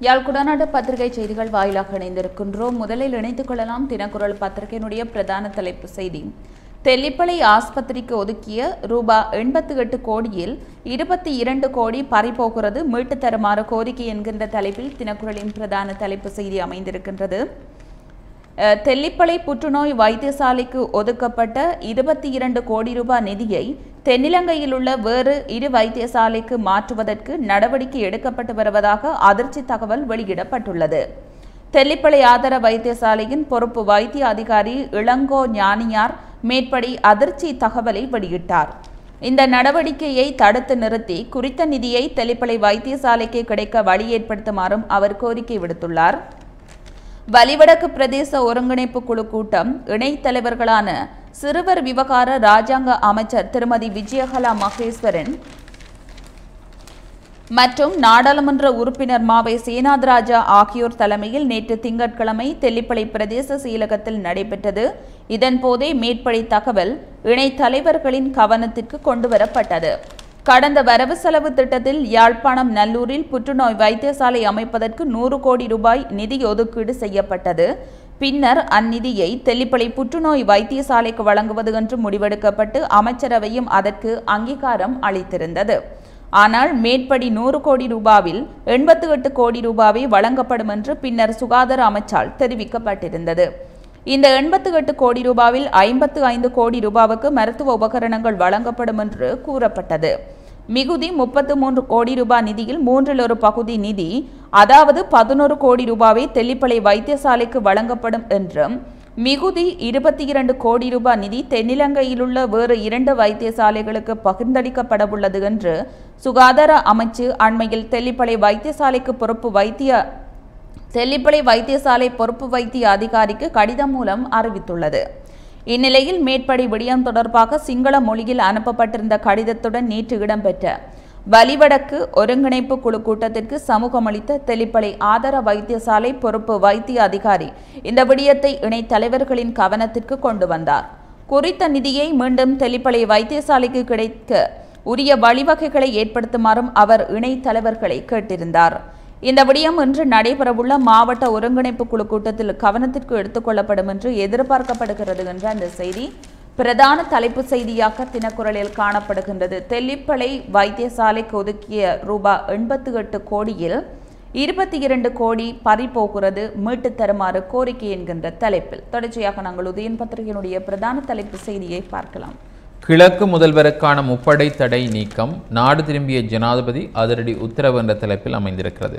யாழ் குடநாடு பத்திரிகை செய்திகள் வாயிலாக இணைந்திருக்கின்றோம். முதலில் இணைத்துக் கொள்ளலாம் தினக்குரல் பத்திரிகையினுடைய பிரதான தலைப்பு செய்தி. தெல்லிப்பளை ஆஸ்பத்திரிக்கு ஒதுக்கிய ரூபா எண்பத்தி எட்டு கோடியில் இருபத்தி இரண்டு கோடி பறிபோகிறது மீட்டு தருமாறு கோரிக்கை என்கின்ற தலைப்பில் தினக்குரலின் பிரதான தலைப்பு செய்தி அமைந்திருக்கின்றது. அஹ், தெல்லிப்பளை புற்றுநோய் வைத்தியசாலைக்கு ஒதுக்கப்பட்ட இருபத்தி இரண்டு கோடி ரூபாய் நிதியை தென்னிலங்கையில் உள்ள வேறு இரு வைத்தியசாலைக்கு மாற்றுவதற்கு நடவடிக்கை எடுக்கப்பட்டு வருவதாக அதிர்ச்சி தகவல் வெளியிடப்பட்டுள்ளது. தெல்லிப்பளை ஆதர வைத்தியசாலையின் பொறுப்பு வைத்திய அதிகாரி இளங்கோ ஞானியார் மேற்படி அதிர்ச்சி தகவலை வெளியிட்டார். இந்த நடவடிக்கையை தடுத்து நிறுத்தி குறித்த நிதியை தெல்லிப்பளை வைத்தியசாலைக்கு கிடைக்க வழி ஏற்படுத்துமாறும் அவர் கோரிக்கை விடுத்துள்ளார். வலிவடக்கு பிரதேச ஒருங்கிணைப்பு குழு கூட்டம் இணைத் தலைவர்களான சிறுவர் விவகார ராஜாங்க அமைச்சர் திருமதி விஜயகலா மகேஸ்வரன் மற்றும் நாடாளுமன்ற உறுப்பினர் மாவை சேனாதராஜா ஆகியோர் தலைமையில் நேற்று திங்கட்கிழமை தெல்லிப்பளை பிரதேச செயலகத்தில் நடைபெற்றது. இதன்போதே மேற்படி தகவல் இணை தலைவர்களின் கவனத்திற்கு கொண்டுவரப்பட்டது. கடந்த வரவு செலவு திட்டத்தில் யாழ்ப்பாணம் நல்லூரில் புற்றுநோய் வைத்தியசாலை அமைப்பதற்கு நூறு கோடி ரூபாய் நிதி ஒதுக்கீடு செய்யப்பட்டது. பின்னர் அந்நிதியை தெல்லிப்பளை புற்றுநோய் வைத்தியசாலைக்கு வழங்குவது என்று முடிவெடுக்கப்பட்டு அமைச்சரவையும் அதற்கு அங்கீகாரம் அளித்திருந்தது. ஆனால் மேற்படி நூறு கோடி ரூபாவில் எண்பத்து எட்டு கோடி ரூபாவை வழங்கப்படும் என்று பின்னர் சுகாதார அமைச்சால் தெரிவிக்கப்பட்டிருந்தது. இந்த எண்பத்து எட்டு கோடி ரூபாவில் ஐம்பத்து ஐந்து கோடி ரூபாவுக்கு மருத்துவ உபகரணங்கள் வழங்கப்படும் என்று கூறப்பட்டது. மிகுதி முப்பத்து மூன்று கோடி ரூபாய் நிதியில் மூன்றில் ஒரு பகுதி நிதி அதாவது பதினோரு கோடி ரூபாவை தெல்லிப்பளை வைத்தியசாலைக்கு வழங்கப்படும் என்றும் மிகுதி இருபத்தி இரண்டு கோடி ரூபாய் நிதி தென்னிலங்கையிலுள்ள வேறு இரண்டு வைத்தியசாலைகளுக்கு பகிர்ந்தளிக்கப்படவுள்ளது என்று சுகாதார அமைச்சு அண்மையில் தெல்லிப்பளை வைத்தியசாலைக்கு பொறுப்பு வைத்திய தெல்லிப்பளை வைத்தியசாலை பொறுப்பு வைத்திய அதிகாரிக்கு கடிதம் மூலம் அறிவித்துள்ளது. இந்நிலையில் மேற்படி விடயம் தொடர்பாக சிங்கள மொழியில் அனுப்பப்பட்டிருந்த கடிதத்துடன் நேற்று இடம்பெற்ற வலிவடக்கு ஒருங்கிணைப்பு குழு கூட்டத்திற்கு சமூகமளித்த தெளிப்பளை ஆதார வைத்தியசாலை பொறுப்பு வைத்திய அதிகாரி இந்த விடயத்தை இணை தலைவர்களின் கவனத்திற்கு கொண்டு வந்தார். குறித்த நிதியை மீண்டும் தெளிப்பளை வைத்தியசாலைக்கு கிடைக்க உரிய வழிவகைகளை ஏற்படுத்துமாறும் அவர் இணை தலைவர்களை கேட்டிருந்தார். இந்த விடயம் இன்று நடைபெறவுள்ள மாவட்ட ஒருங்கிணைப்பு குழு கூட்டத்தில் கவனத்திற்கு எடுத்துக்கொள்ளப்படும் என்று எதிர்பார்க்கப்படுகிறது என்ற அந்த செய்தி பிரதான தலைப்பு செய்தியாக தினக்குரலில் காணப்படுகின்றது. தெல்லிப்பளை வைத்தியசாலைக்கு ஒதுக்கிய ரூபாய் எண்பத்தி எட்டு கோடியில் இருபத்தி இரண்டு கோடி பறிபோகிறது மீட்டு தருமாறு கோரிக்கை என்கின்ற தலைப்பில். தொடர்ச்சியாக நாங்கள் உதயன் பத்திரிகையினுடைய பிரதான தலைப்பு செய்தியை பார்க்கலாம். கிழக்கு முதல்வருக்கான முப்படை தடை நீக்கம் நாடு திரும்பிய ஜனாதிபதி அதிரடி உத்தரவு என்ற தலைப்பில் அமைந்திருக்கிறது.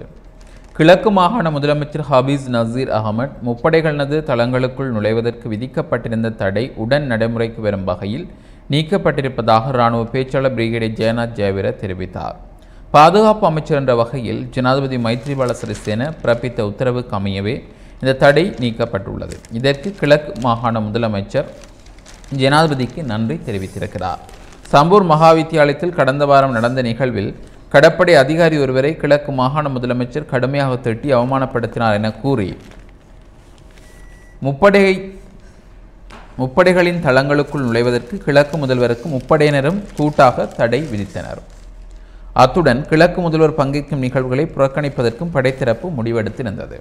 கிழக்கு மாகாண முதலமைச்சர் ஹபீஸ் நசீர் அகமட் முப்படைகளது தளங்களுக்குள் நுழைவதற்கு விதிக்கப்பட்டிருந்த தடை உடன் நடைமுறைக்கு வரும் வகையில் நீக்கப்பட்டிருப்பதாக இராணுவ பேச்சாளர் பிரிகேடியர் ஜெயநாத் ஜெயவீர தெரிவித்தார். பாதுகாப்பு அமைச்சர் என்ற வகையில் ஜனாதிபதி மைத்ரிபால சிறிசேன பிறப்பித்த உத்தரவுக்கு அமையவே இந்த தடை நீக்கப்பட்டுள்ளது. இதற்கு கிழக்கு மாகாண முதலமைச்சர் ஜனாதிபதிக்கு நன்றி தெரிவித்திருக்கிறார். சம்பூர் மகாவித்தியாலயத்தில் கடந்த வாரம் நடந்த நிகழ்வில் கடற்படை அதிகாரி ஒருவரை கிழக்கு மாகாண முதலமைச்சர் கடுமையாக திட்டி அவமானப்படுத்தினார் என கூறி முப்படை முப்படைகளின் தளங்களுக்குள் நுழைவதற்கு கிழக்கு முதல்வருக்கு முப்படையினரும் கூட்டாக தடை விதித்தனர். அத்துடன் கிழக்கு முதல்வர் பங்கேற்கும் நிகழ்வுகளை புறக்கணிப்பதற்கும் படைத்தரப்பு முடிவெடுத்திருந்தது.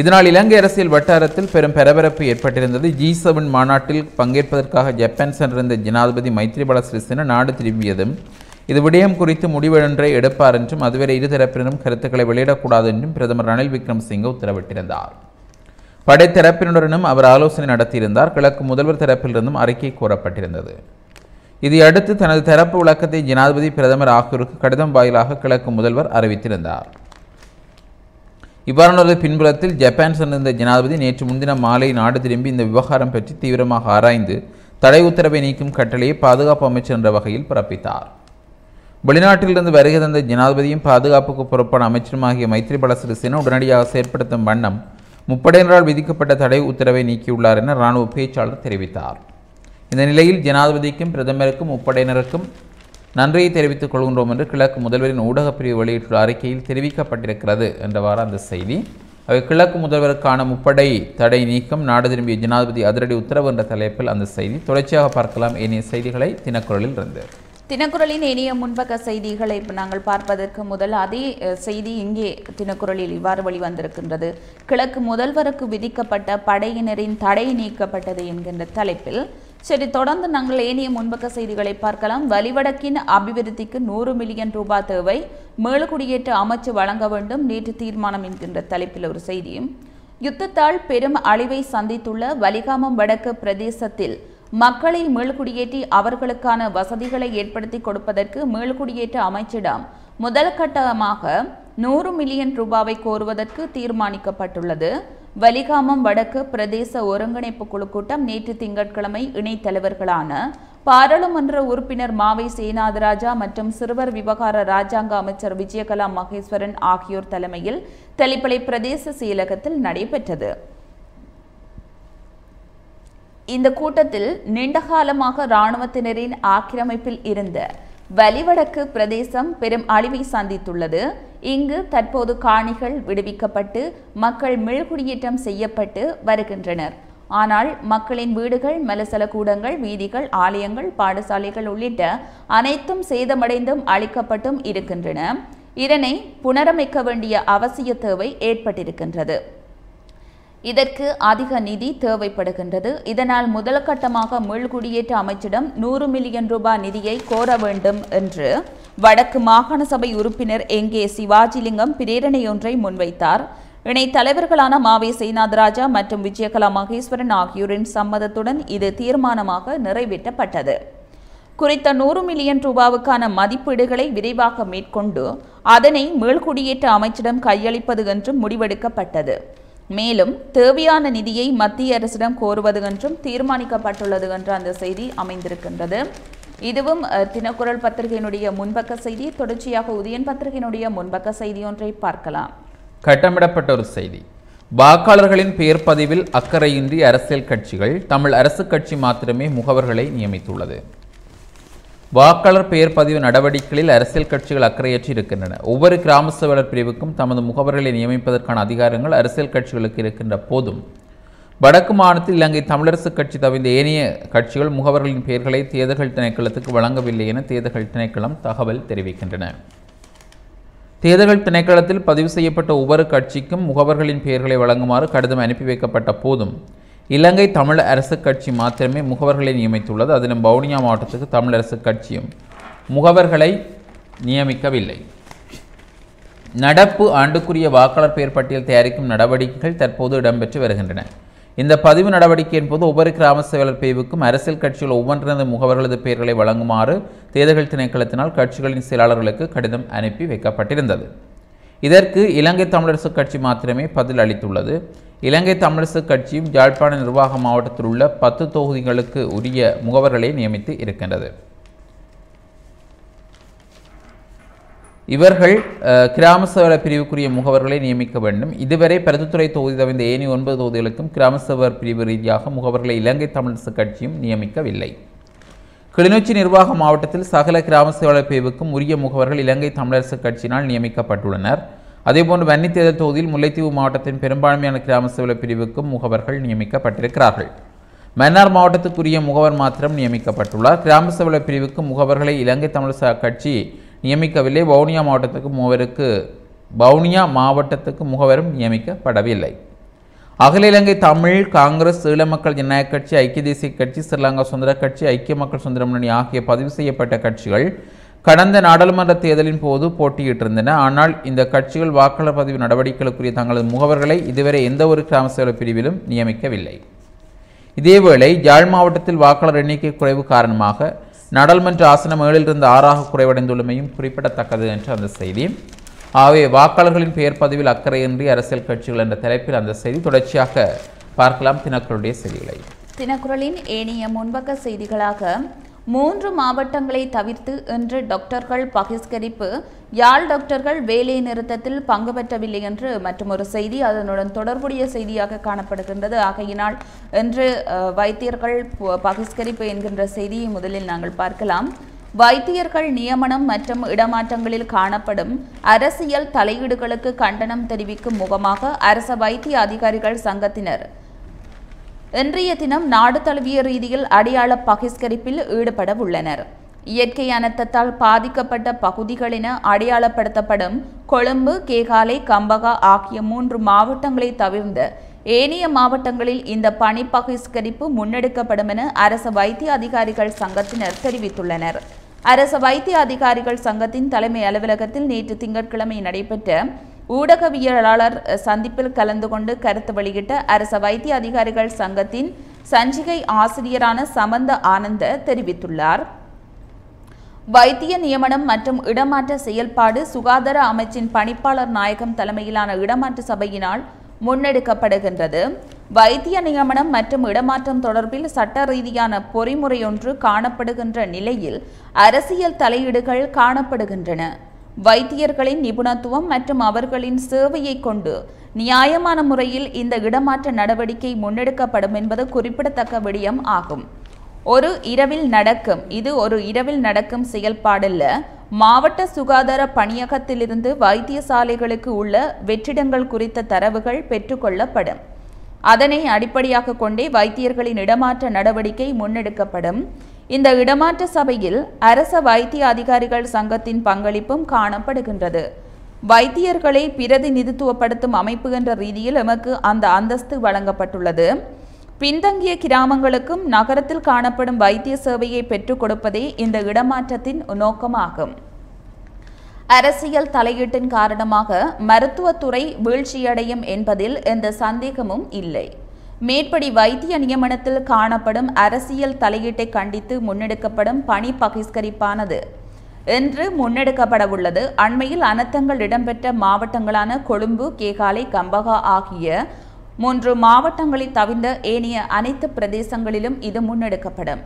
இதனால் இலங்கை அரசியல் வட்டாரத்தில் பெரும் பரபரப்பு ஏற்பட்டிருந்தது. ஜி செவன் மாநாட்டில் பங்கேற்பதற்காக ஜப்பான் சென்றிருந்த ஜனாதிபதி மைத்ரிபால சிறிசேன நாடு திரும்பியதும் இது விடயம் குறித்து முடிவொன்றை எடுப்பார் என்றும் அதுவரை இருதரப்பினரும் கருத்துக்களை வெளியிடக்கூடாது என்றும் பிரதமர் ரணில் விக்ரமசிங்கே உத்தரவிட்டிருந்தார். படைத்தரப்பினருடனும் அவர் ஆலோசனை நடத்தியிருந்தார். கிழக்கு முதல்வர் தரப்பிலிருந்தும் அறிக்கை கோரப்பட்டிருந்தது இதையடுத்து தனது தரப்பு விளக்கத்தை ஜனாதிபதி பிரதமர் ஆகியோருக்கு கடிதம் வாயிலாக கிழக்கு முதல்வர் அறிவித்திருந்தார். இவ்வாறான பின்புலத்தில் ஜப்பான் சென்றிருந்த ஜனாதிபதி நேற்று முன்தினம் மாலை நாடு திரும்பி இந்த விவகாரம் பற்றி தீவிரமாக ஆராய்ந்து தடை உத்தரவை நீக்கும் கட்டளையை பாதுகாப்பு அமைச்சர் என்ற வகையில் பிறப்பித்தார். வெளிநாட்டிலிருந்து வருகை தந்த ஜனாதிபதியும் பாதுகாப்புக்கு பொறுப்பான அமைச்சருமாகிய மைத்ரிபால சிறிசேன உடனடியாக செயற்படுத்தும் வண்ணம் முப்படையினரால் விதிக்கப்பட்ட தடை உத்தரவை நீக்கியுள்ளார் என இராணுவ பேச்சாளர் தெரிவித்தார். இந்த நிலையில் ஜனாதிபதிக்கும் பிரதமருக்கும் முப்படையினருக்கும் நன்றியை தெரிவித்துக் கொள்கின்றோம் என்று கிழக்கு முதல்வரின் ஊடகப் பிரிவு வெளியிட்டுள்ள அறிக்கையில் தெரிவிக்கப்பட்டிருக்கிறது என்றவாறு அந்த செய்தி. அவை கிழக்கு முதல்வருக்கான முப்படை தடை நீக்கம் நாடு திரும்பிய ஜனாதிபதி அதிரடி உத்தரவு என்ற தலைப்பில் அந்த செய்தி. தொடர்ச்சியாக பார்க்கலாம். ஏனைய செய்திகளை தினக்குரலில் இருந்து. தினக்குரலின் இனிய முன்பக்க செய்திகளை இப்போ நாங்கள் பார்ப்பதற்கு முதல் அதே செய்தி இங்கே தினக்குரலில் இவ்வாறு வெளிவந்திருக்கின்றது. கிழக்கு முதல்வருக்கு விதிக்கப்பட்ட படையினரின் தடை நீக்கப்பட்டது என்கின்ற தலைப்பில் சரி தொடர்ந்து நாங்கள் ஏனைய முன்பக்க செய்திகளை பார்க்கலாம். வலிவடக்கின் அபிவிருத்திக்கு நூறு மில்லியன் ரூபாய் தேவை. மேலுக்குடியேற்ற அமைச்சு வழங்க வேண்டும். நேற்று தீர்மானம் என்கின்ற தலைப்பில் ஒரு செய்தியும். யுத்தத்தால் பெரும் அழிவை சந்தித்துள்ள வலிகாமம் வடக்கு பிரதேசத்தில் மக்களை மீள்குடியேற்றி அவர்களுக்கான வசதிகளை ஏற்படுத்தி கொடுப்பதற்கு மீள்குடியேற்ற அமைச்சிடம் முதல் கட்டமாக நூறு மில்லியன் ரூபாவை கோருவதற்கு தீர்மானிக்கப்பட்டுள்ளது. வலிகாமம் வடக்கு பிரதேச ஒருங்கிணைப்பு குழு கூட்டம் நேற்று திங்கட்கிழமை இணைத் தலைவர்களான பாராளுமன்ற உறுப்பினர் மாவை சேனாதராஜா மற்றும் சிறுவர் விவகார ராஜாங்க அமைச்சர் விஜயகலா மகேஸ்வரன் ஆகியோர் தலைமையில் தெளிப்பளை பிரதேச செயலகத்தில் நடைபெற்றது. இந்த கூட்டத்தில் நீண்டகாலமாக இராணுவத்தினரின் ஆக்கிரமிப்பில் இருந்த வலிவடக்கு பிரதேசம் பெரும் அழிவை சந்தித்துள்ளது. இங்கு தற்போது காணிகள் விடுவிக்கப்பட்டு மக்கள் மீள்குடியேற்றம் செய்யப்பட்டு வருகின்றனர். ஆனால் மக்களின் வீடுகள் மலசல கூடங்கள் வீதிகள் ஆலயங்கள் பாடசாலைகள் உள்ளிட்ட அனைத்தும் சேதமடைந்தும் அழிக்கப்பட்டும் இருக்கின்றன. இதனை புனரமைக்க வேண்டிய அவசிய தேவை ஏற்பட்டிருக்கின்றது. இதற்கு அதிக நிதி தேவைப்படுகின்றது. இதனால் முதல் கட்டமாக மீள்குடியேற்ற அமைச்சிடம் நூறு மில்லியன் ரூபாய் நிதியை கோர வேண்டும் என்று வடக்கு மாகாண சபை உறுப்பினர் எங்கே சிவாஜிலிங்கம் பிரேரணையொன்றை முன்வைத்தார். இணை தலைவர்களான மாவே சேனாதராஜா மற்றும் விஜயகலா மகேஸ்வரன் ஆகியோரின் சம்மதத்துடன் இது தீர்மானமாக நிறைவேற்றப்பட்டது. குறித்த நூறு மில்லியன் ரூபாவுக்கான மதிப்பீடுகளை விரைவாக மேற்கொண்டு அதனை மீள்குடியேற்ற அமைச்சிடம் கையளிப்பது என்றும் முடிவெடுக்கப்பட்டது. மேலும் தேவையான நிதியை மத்திய அரசிடம் கோருவது என்றும் தீர்மானிக்கப்பட்டுள்ளது என்ற அந்த செய்தி அமைந்திருக்கின்றது. இதுவும் அஹ், தினக்குரல் பத்திரிகையினுடைய முன்பக்க செய்தி. தொடர்ச்சியாக உதயன் பத்திரிகையினுடைய முன்பக்க செய்தி ஒன்றை பார்க்கலாம். கட்டமிடப்பட்ட ஒரு செய்தி. வாக்காளர்களின் பெயர் பதிவில் அக்கறையின்றி அரசியல் கட்சிகள் தமிழ் அரசு கட்சி மாத்திரமே முகவர்களை நியமித்துள்ளது. வாக்காளர் பெயர் பதிவு நடவடிக்கைகளில் அரசியல் கட்சிகள் அக்கறையற்றி இருக்கின்றன. ஒவ்வொரு கிராம சேவலர் பிரிவுக்கும் தமது முகவர்களை நியமிப்பதற்கான அதிகாரங்கள் அரசியல் கட்சிகளுக்கு இருக்கின்ற போதும். வடக்கு மாநிலத்தில் இலங்கை தமிழரசு கட்சி தவிர்ந்த ஏனைய கட்சிகள் முகவர்களின் பெயர்களை தேர்தல்கள் திணைக்களத்துக்கு வழங்கவில்லை என தேர்தல்கள் திணைக்களம் தகவல் தெரிவிக்கின்றன. தேர்தல்கள் திணைக்களத்தில் பதிவு செய்யப்பட்ட ஒவ்வொரு கட்சிக்கும் முகவர்களின் பெயர்களை வழங்குமாறு கடிதம் அனுப்பி வைக்கப்பட்ட போதும். இலங்கை தமிழ் அரசு கட்சி மாத்திரமே முகவர்களை நியமித்துள்ளது. அதிலும் வவுனியா மாவட்டத்துக்கு தமிழ் அரசு கட்சியும் முகவர்களை நியமிக்கவில்லை. நடப்பு ஆண்டுக்குரிய வாக்காளர் பெயர் பட்டியல் தயாரிக்கும் நடவடிக்கைகள் தற்போது இடம்பெற்று வருகின்றன. இந்த பதிவு நடவடிக்கையின் போது ஒவ்வொரு கிராம செயலர் பிரிவுக்கும் அரசியல் கட்சிகள் ஒவ்வொன்றினது முகவர்களது பெயர்களை வழங்குமாறு தேர்தல்கள் திணைக்களத்தினால் கட்சிகளின் செயலாளர்களுக்கு கடிதம் அனுப்பி வைக்கப்பட்டிருந்தது. இதற்கு இலங்கை தமிழரசு கட்சி மாத்திரமே பதில் அளித்துள்ளது. இலங்கை தமிழரசு கட்சியும் யாழ்ப்பாண நிர்வாக மாவட்டத்தில் உள்ள பத்து தொகுதிகளுக்கு உரிய முகவர்களை நியமித்து இருக்கின்றது. இவர்கள் கிராம சேவர பிரிவுக்குரிய முகவர்களை நியமிக்க வேண்டும். இதுவரை பருத்தித்துறை தொகுதி தவிர்ந்த ஏனி ஒன்பது தொகுதிகளுக்கும் கிராம சேவர் பிரிவு ரீதியாக முகவர்களை இலங்கை தமிழரசு கட்சியும் நியமிக்கவில்லை. கிளிநொச்சி நிர்வாக மாவட்டத்தில் சகல கிராம சேவலர் பிரிவுக்கும் உரிய முகவர்கள் இலங்கை தமிழரசு கட்சியினால் நியமிக்கப்பட்டுள்ளனர். அதேபோன்று வன்னி தேர்தல் தொகுதியில் முல்லைத்தீவு மாவட்டத்தின் பெரும்பான்மையான கிராம சேவை பிரிவுக்கும் முகவர்கள் நியமிக்கப்பட்டிருக்கிறார்கள். மன்னார் மாவட்டத்துக்குரிய முகவர் மாத்திரம் நியமிக்கப்பட்டுள்ளார். கிராம சேவை பிரிவுக்கு முகவர்களை இலங்கை தமிழ் கட்சி நியமிக்கவில்லை. வவுனியா மாவட்டத்துக்கு முகவருக்கு வவுனியா மாவட்டத்துக்கு முகவரும் நியமிக்கப்படவில்லை. அகில இலங்கை தமிழ் காங்கிரஸ் ஈழ மக்கள் ஜனநாயக கட்சி ஐக்கிய தேசிய கட்சி ஸ்ரீலங்கா சுதந்திர கட்சி ஐக்கிய மக்கள் சுதந்திர முன்னணி ஆகிய பதிவு செய்யப்பட்ட கட்சிகள் கடந்த நாடாளுமன்ற தேர்தலின் போது போட்டியிட்டிருந்தன. ஆனால் இந்த கட்சிகள் வாக்காளர் பதிவு நடவடிக்கைகளுக்குரிய தங்களது முகவர்களை இதுவரை எந்த ஒரு கிராம சேவை பிரிவிலும் நியமிக்கவில்லை. இதேவேளை யாழ் மாவட்டத்தில் வாக்காளர் எண்ணிக்கை குறைவு காரணமாக நாடாளுமன்ற ஆசனம் ஏழிலிருந்து ஆறாக குறைவடைந்துள்ளமையும் குறிப்பிடத்தக்கது என்று அந்த செய்தி. ஆகவே வாக்காளர்களின் பெயர் பதிவில் அக்கறையின்றி அரசியல் கட்சிகள் என்ற தலைப்பில் அந்த செய்தி தொடர்ச்சியாக பார்க்கலாம். தினக்குறளுடைய செய்திகளை. தினக்குரலின் ஏனைய முன்பக்க செய்திகளாக மூன்று மாவட்டங்களை தவிர்த்து இன்று டாக்டர்கள் பகிஷ்கரிப்பு யாழ் டாக்டர்கள் வேலை நிறுத்தத்தில் பங்கு பெற்றவில்லை என்று மற்றொரு செய்தி அதனுடன் தொடர்புடைய செய்தியாக காணப்படுகின்றது. ஆகையினால் இன்று வைத்தியர்கள் ப- பகிஷ்கரிப்பு என்கின்ற செய்தியை முதலில் நாங்கள் பார்க்கலாம். வைத்தியர்கள் நியமனம் மற்றும் இடமாற்றங்களில் காணப்படும் அரசியல் தலையீடுகளுக்கு கண்டனம் தெரிவிக்கும் முகமாக அரச வைத்திய அதிகாரிகள் சங்கத்தினர் இன்றைய தினம் நாடு தழுவிய ரீதியில் அடையாள பகிஷ்கரிப்பில் ஈடுபட உள்ளனர். இயற்கை அனர்த்தத்தால் பாதிக்கப்பட்ட பகுதிகள் அடையாளப்படுத்தப்படும் கொழும்பு கேகாலை கம்பகா ஆகிய மூன்று மாவட்டங்களை தவிர்ந்த ஏனைய மாவட்டங்களில் இந்த பணி பகிஷ்கரிப்பு முன்னெடுக்கப்படும் என அரச வைத்திய அதிகாரிகள் சங்கத்தினர் தெரிவித்துள்ளனர். அரச வைத்திய அதிகாரிகள் சங்கத்தின் தலைமை அலுவலகத்தில் நேற்று திங்கட்கிழமை நடைபெற்ற ஊடகவியலாளர் சந்திப்பில் கலந்து கொண்டு கருத்து வெளியிட்ட அரச வைத்திய அதிகாரிகள் சங்கத்தின் சஞ்சிகை ஆசிரியரான சமந்த ஆனந்த தெரிவித்துள்ளார். வைத்திய நியமனம் மற்றும் இடமாற்ற செயல்பாடு சுகாதார அமைச்சின் பணிப்பாளர் நாயகம் தலைமையிலான இடமாற்ற சபையினால் முன்னெடுக்கப்படுகின்றது. வைத்திய நியமனம் மற்றும் இடமாற்றம் தொடர்பில் சட்ட ரீதியான பொறிமுறையொன்று காணப்படுகின்ற நிலையில் அரசியல் தலையீடுகள் காணப்படுகின்றன. வைத்தியர்களின் நிபுணத்துவம் மற்றும் அவர்களின் சேவையை கொண்டு நியாயமான முறையில் இந்த இடமாற்ற நடவடிக்கை முன்னெடுக்கப்படும் என்பது குறிப்பிடத்தக்க விடயம் ஆகும். ஒரு இரவில் நடக்கும் இது ஒரு இரவில் நடக்கும் செயல்பாடல்ல. மாவட்ட சுகாதார பணியகத்திலிருந்து வைத்தியசாலைகளுக்கு உள்ள வெற்றிடங்கள் குறித்த தரவுகள் பெற்றுக்கொள்ளப்படும் அதனை அடிப்படையாக கொண்டே வைத்தியர்களின் இடமாற்ற நடவடிக்கை முன்னெடுக்கப்படும். இந்த இடமாற்ற சபையில் அரச வைத்திய அதிகாரிகள் சங்கத்தின் பங்களிப்பும் காணப்படுகின்றது. வைத்தியர்களை பிரதிநிதித்துவப்படுத்தும் அமைப்பு என்ற ரீதியில் எமக்கு அந்த அந்தஸ்து வழங்கப்பட்டுள்ளது. பின்தங்கிய கிராமங்களுக்கும் நகரத்தில் காணப்படும் வைத்திய சேவையை பெற்றுக் கொடுப்பதே இந்த இடமாற்றத்தின் நோக்கமாகும். அரசியல் தலையீட்டின் காரணமாக மருத்துவத்துறை வீழ்ச்சியடையும் என்பதில் எந்த சந்தேகமும் இல்லை. மேற்படி வைத்திய நியமனத்தில் காணப்படும் அரசியல் தலையீட்டை கண்டித்து முன்னெடுக்கப்படும் பணி பகிஷ்கரிப்பானது. என்று முன்னெடுக்கப்படவுள்ளது. அண்மையில் அனர்த்தங்கள் இடம்பெற்ற மாவட்டங்களான கொழும்பு கேகாலை கம்பகா ஆகிய மூன்று மாவட்டங்களில் தவிர்ந்த ஏனைய அனைத்து பிரதேசங்களிலும் இது முன்னெடுக்கப்படும்.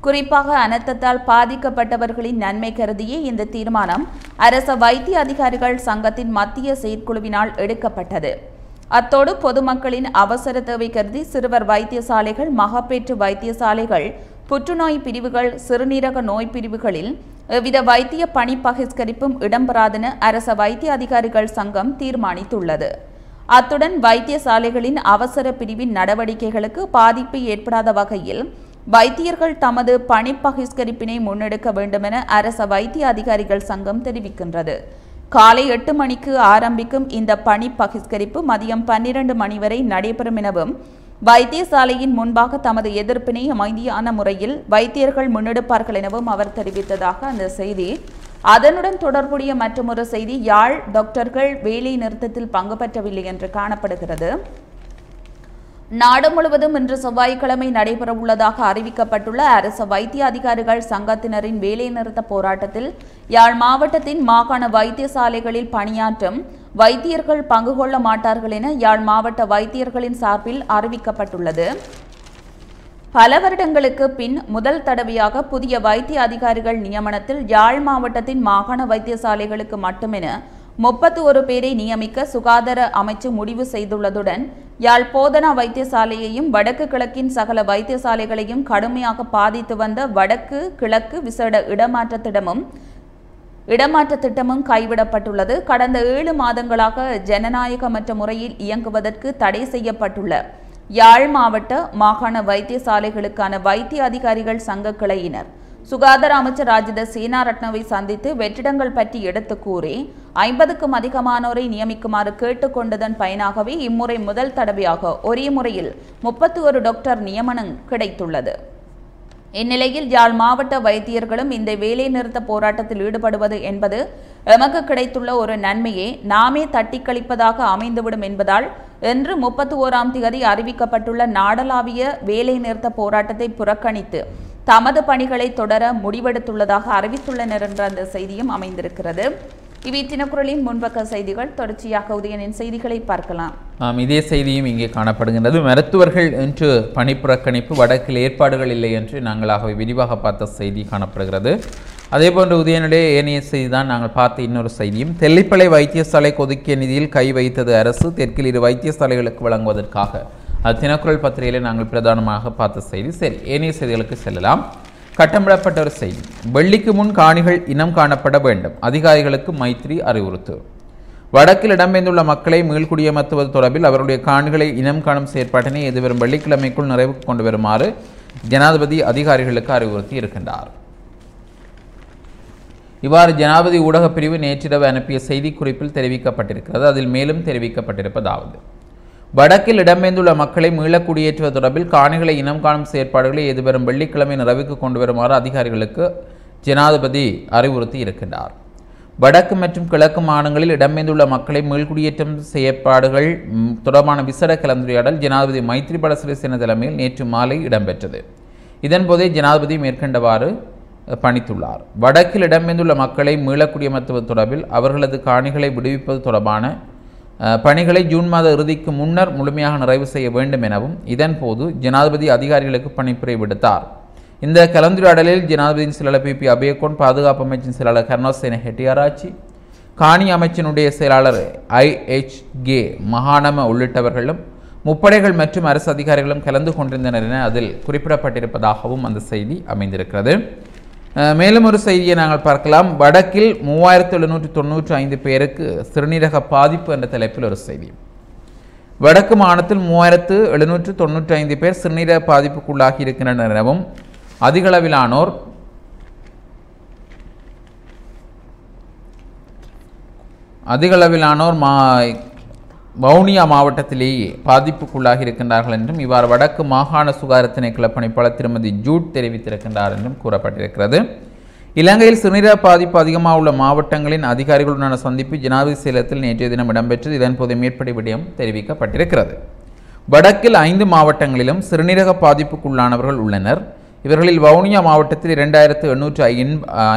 குறிப்பாக அனர்த்தத்தால் பாதிக்கப்பட்டவர்களின் நன்மை கருதியே இந்த தீர்மானம் அரச வைத்திய அதிகாரிகள் சங்கத்தின் மத்திய செயற்குழுவினால் எடுக்கப்பட்டது. அத்தோடு பொதுமக்களின் அவசர தேவை கருதி சிறுவர் வைத்தியசாலைகள் மகப்பேற்று வைத்தியசாலைகள் புற்றுநோய் பிரிவுகள் சிறுநீரக நோய் பிரிவுகளில் எவ்வித வைத்திய பணி பகிஷ்கரிப்பும் இடம்பெறாதென அரச வைத்திய அதிகாரிகள் சங்கம் தீர்மானித்துள்ளது. அத்துடன் வைத்தியசாலைகளின் அவசர பிரிவின் நடவடிக்கைகளுக்கு பாதிப்பு ஏற்படாத வகையில் வைத்தியர்கள் தமது பணி பகிஷ்கரிப்பினை முன்னெடுக்க வேண்டுமென அரச வைத்திய அதிகாரிகள் சங்கம் தெரிவிக்கின்றது. காலை எட்டு மணிக்கு ஆரம்பிக்கும் இந்த பணி பகிஷ்கரிப்பு மதியம் பன்னிரண்டு மணி வரை நடைபெறும் எனவும் வைத்தியசாலையின் முன்பாக தமது எதிர்ப்பினை அமைதியான முறையில் வைத்தியர்கள் முன்னெடுப்பார்கள் எனவும் அவர் தெரிவித்ததாக அந்த செய்தி. அதனுடன் தொடர்புடைய மற்றொரு செய்தி யாழ் டாக்டர்கள் வேலை நிறுத்தத்தில் பங்கு பெற்றவில்லை என்று காணப்படுகிறது. நாடு முழுவதும் இன்று செவ்வாய்க்கிழமை நடைபெறவுள்ளதாக அறிவிக்கப்பட்டுள்ள அரசு வைத்திய அதிகாரிகள் சங்கத்தினரின் வேலைநிறுத்த போராட்டத்தில் யாழ் மாவட்டத்தின் மாகாண வைத்தியசாலைகளில் பணியாற்றும் வைத்தியர்கள் பங்கு கொள்ள மாட்டார்கள் என யாழ் மாவட்ட வைத்தியர்களின் சார்பில் அறிவிக்கப்பட்டுள்ளது. பல வருடங்களுக்கு பின் முதல் தடவையாக புதிய வைத்திய அதிகாரிகள் நியமனத்தில் யாழ் மாவட்டத்தின் மாகாண வைத்தியசாலைகளுக்கு மட்டுமென முப்பத்தி ஒரு பேரை நியமிக்க சுகாதார அமைச்சு முடிவு செய்துள்ளதுடன் யாழ் போதனா வைத்தியசாலையையும் வடக்கு கிழக்கின் சகல வைத்தியசாலைகளையும் கடுமையாக பாதித்து வந்த வடக்கு கிழக்கு விசேட இடமாற்றத்திடமும் இடமாற்ற திட்டமும் கைவிடப்பட்டுள்ளது. கடந்த ஏழு மாதங்களாக ஜனநாயகமற்ற முறையில் இயங்குவதற்கு தடை செய்யப்பட்டுள்ள யாழ் மாவட்ட மாகாண வைத்தியசாலைகளுக்கான வைத்திய அதிகாரிகள் சங்க கிளையினர். சுகாதார அமைச்சர் ராஜித சேனாரட்னவை சந்தித்து வெற்றிடங்கள் பற்றி எடுத்து கூறி ஐம்பதுக்கும் அதிகமானோரை நியமிக்குமாறு கேட்டுக்கொண்டதன் பயனாகவே இம்முறை முதல் தடவையாக ஒரே முறையில் முப்பத்தி ஒரு டாக்டர் நியமனம் கிடைத்துள்ளது. இந்நிலையில் யாழ் மாவட்ட வைத்தியர்களும் இந்த வேலைநிறுத்த போராட்டத்தில் ஈடுபடுவது என்பது எமக்கு கிடைத்துள்ள ஒரு நன்மையை. நாமே தட்டி கழிப்பதாக அமைந்துவிடும் என்பதால் இன்று முப்பத்தி ஓராம் தேதி அறிவிக்கப்பட்டுள்ள நாடளாவிய வேலைநிறுத்த போராட்டத்தை புறக்கணித்து தமது பணிகளை தொடர முடிவெடுத்துள்ளதாக அறிவித்துள்ளனர் என்ற அந்த செய்தியும் அமைந்திருக்கிறது. இவை தினக்குரலின் முன்பக்க செய்திகள். தொடர்ச்சியாக உதயனின் செய்திகளை பார்க்கலாம். ஆம் இதே செய்தியும் இங்கே காணப்படுகின்றது. மருத்துவர்கள் என்று பணிப்புறக்கணிப்பு வடக்கில் ஏற்பாடுகள் இல்லை என்று நாங்களாகவே விரிவாக பார்த்த செய்தி காணப்படுகிறது. அதே போன்று உதயனுடைய ஏனைய செய்தி தான் நாங்கள் பார்த்த இன்னொரு செய்தியும். தெல்லிப்பளை வைத்தியசாலை கொதுக்கிய நிதியில் கை வைத்தது அரசு தெற்கில் இரு வைத்தியசாலைகளுக்கு வழங்குவதற்காக. அது தினக்குரல் பத்திரிகையிலே நாங்கள் பிரதானமாக பார்த்த செய்தி. சரி ஏனைய செய்திகளுக்கு செல்லலாம். கட்டமிடப்பட்ட ஒரு செய்தி. வெள்ளிக்கு முன் காணிகள் இனம் காணப்பட வேண்டும். அதிகாரிகளுக்கு மைத்ரி அறிவுறுத்து. வடக்கில் இடம்பெயர்ந்துள்ள மக்களை மீள்குடியமர்த்துவது தொடர்பில் அவருடைய காணிகளை இனம் காணும் செயற்பாட்டினை எதிர்வரும் வெள்ளிக்கிழமைக்குள் நிறைவுக்கு கொண்டு வருமாறு ஜனாதிபதி அதிகாரிகளுக்கு அறிவுறுத்தி இருக்கின்றார். இவ்வாறு ஜனாதிபதி ஊடகப்பிரிவு நேற்றிரவு அனுப்பிய செய்திக்குறிப்பில் தெரிவிக்கப்பட்டிருக்கிறது. அதில் மேலும் தெரிவிக்கப்பட்டிருப்பதாவது வடக்கில் இடம்பெயர்ந்துள்ள மக்களை மீள குடியேற்றுவது தொடர்பில் காணிகளை இனம் காணும் செயற்பாடுகளை எதிர்வரும் வெள்ளிக்கிழமை நிறைவுக்கு கொண்டு வருமாறு அதிகாரிகளுக்கு ஜனாதிபதி அறிவுறுத்தி இருக்கின்றார். வடக்கு மற்றும் கிழக்கு மாநிலங்களில் இடம்பெயர்ந்துள்ள மக்களை மீள்குடியேற்றம் செயற்பாடுகள் தொடர்பான விசேட கலந்துரையாடல் ஜனாதிபதி மைத்ரிபால சிறிசேன தலைமையில் நேற்று மாலை இடம்பெற்றது. இதன்போதே ஜனாதிபதி மேற்கண்டவாறு பணித்துள்ளார். வடக்கில் இடம்பெயர்ந்துள்ள மக்களை மீளக்குடியமர்த்துவது தொடர்பில் அவர்களது காணிகளை விடுவிப்பது தொடர்பான பணிகளை ஜூன் மாத இறுதிக்கு முன்னர் முழுமையாக நிறைவு செய்ய வேண்டும் எனவும் இதன்போது ஜனாதிபதி அதிகாரிகளுக்கு பணிப்புரை விடுத்தார். இந்த கலந்துரையாடலில் ஜனாதிபதியின் செயலாளர் பி. பி. அபயகோன் பாதுகாப்பு அமைச்சின் செயலாளர் கருணாசேன ஹெட்டியாராச்சி காணி அமைச்சினுடைய செயலாளர் ஐ. எச். கே. மகானம உள்ளிட்டவர்களும் முப்படைகள் மற்றும் அரசு அதிகாரிகளும் கலந்து கொண்டிருந்தனர் என அதில் குறிப்பிடப்பட்டிருப்பதாகவும் அந்த செய்தி அமைந்திருக்கிறது. மேலும் ஒரு செய்தியை நாங்கள் பார்க்கலாம். வடக்கில் மூவாயிரத்து எழுநூற்றி தொண்ணூற்றி ஐந்து பேருக்கு சிறுநீரக பாதிப்பு என்ற தலைப்பில் ஒரு செய்தி. வடக்கு மாநிலத்தில் மூவாயிரத்து எழுநூற்று தொண்ணூற்றி ஐந்து பேர் சிறுநீரக பாதிப்புக்குள்ளாகி இருக்கின்றனர் எனவும் அதிகளவிலானோர் அதிகளவிலானோர் மா வவுனியா மாவட்டத்திலேயே பாதிப்புக்குள்ளாகி இருக்கின்றார்கள் என்றும் இவ்வாறு வடக்கு மாகாண சுகாதார திணைக்கள பணிப்பாளர் திருமதி ஜூட் தெரிவித்திருக்கின்றார் என்றும் கூறப்பட்டிருக்கிறது. இலங்கையில் சிறுநீர பாதிப்பு அதிகமாக உள்ள மாவட்டங்களின் அதிகாரிகளுடனான சந்திப்பு ஜனாதிபதி சேலத்தில் நேற்றைய தினம் இடம்பெற்றது. இதன்போது மேற்படி விடயம் தெரிவிக்கப்பட்டிருக்கிறது. வடக்கில் ஐந்து மாவட்டங்களிலும் சிறுநீரக பாதிப்புக்குள்ளானவர்கள் உள்ளனர். இவர்களில் வவுனியா மாவட்டத்தில் இரண்டாயிரத்து எண்ணூற்று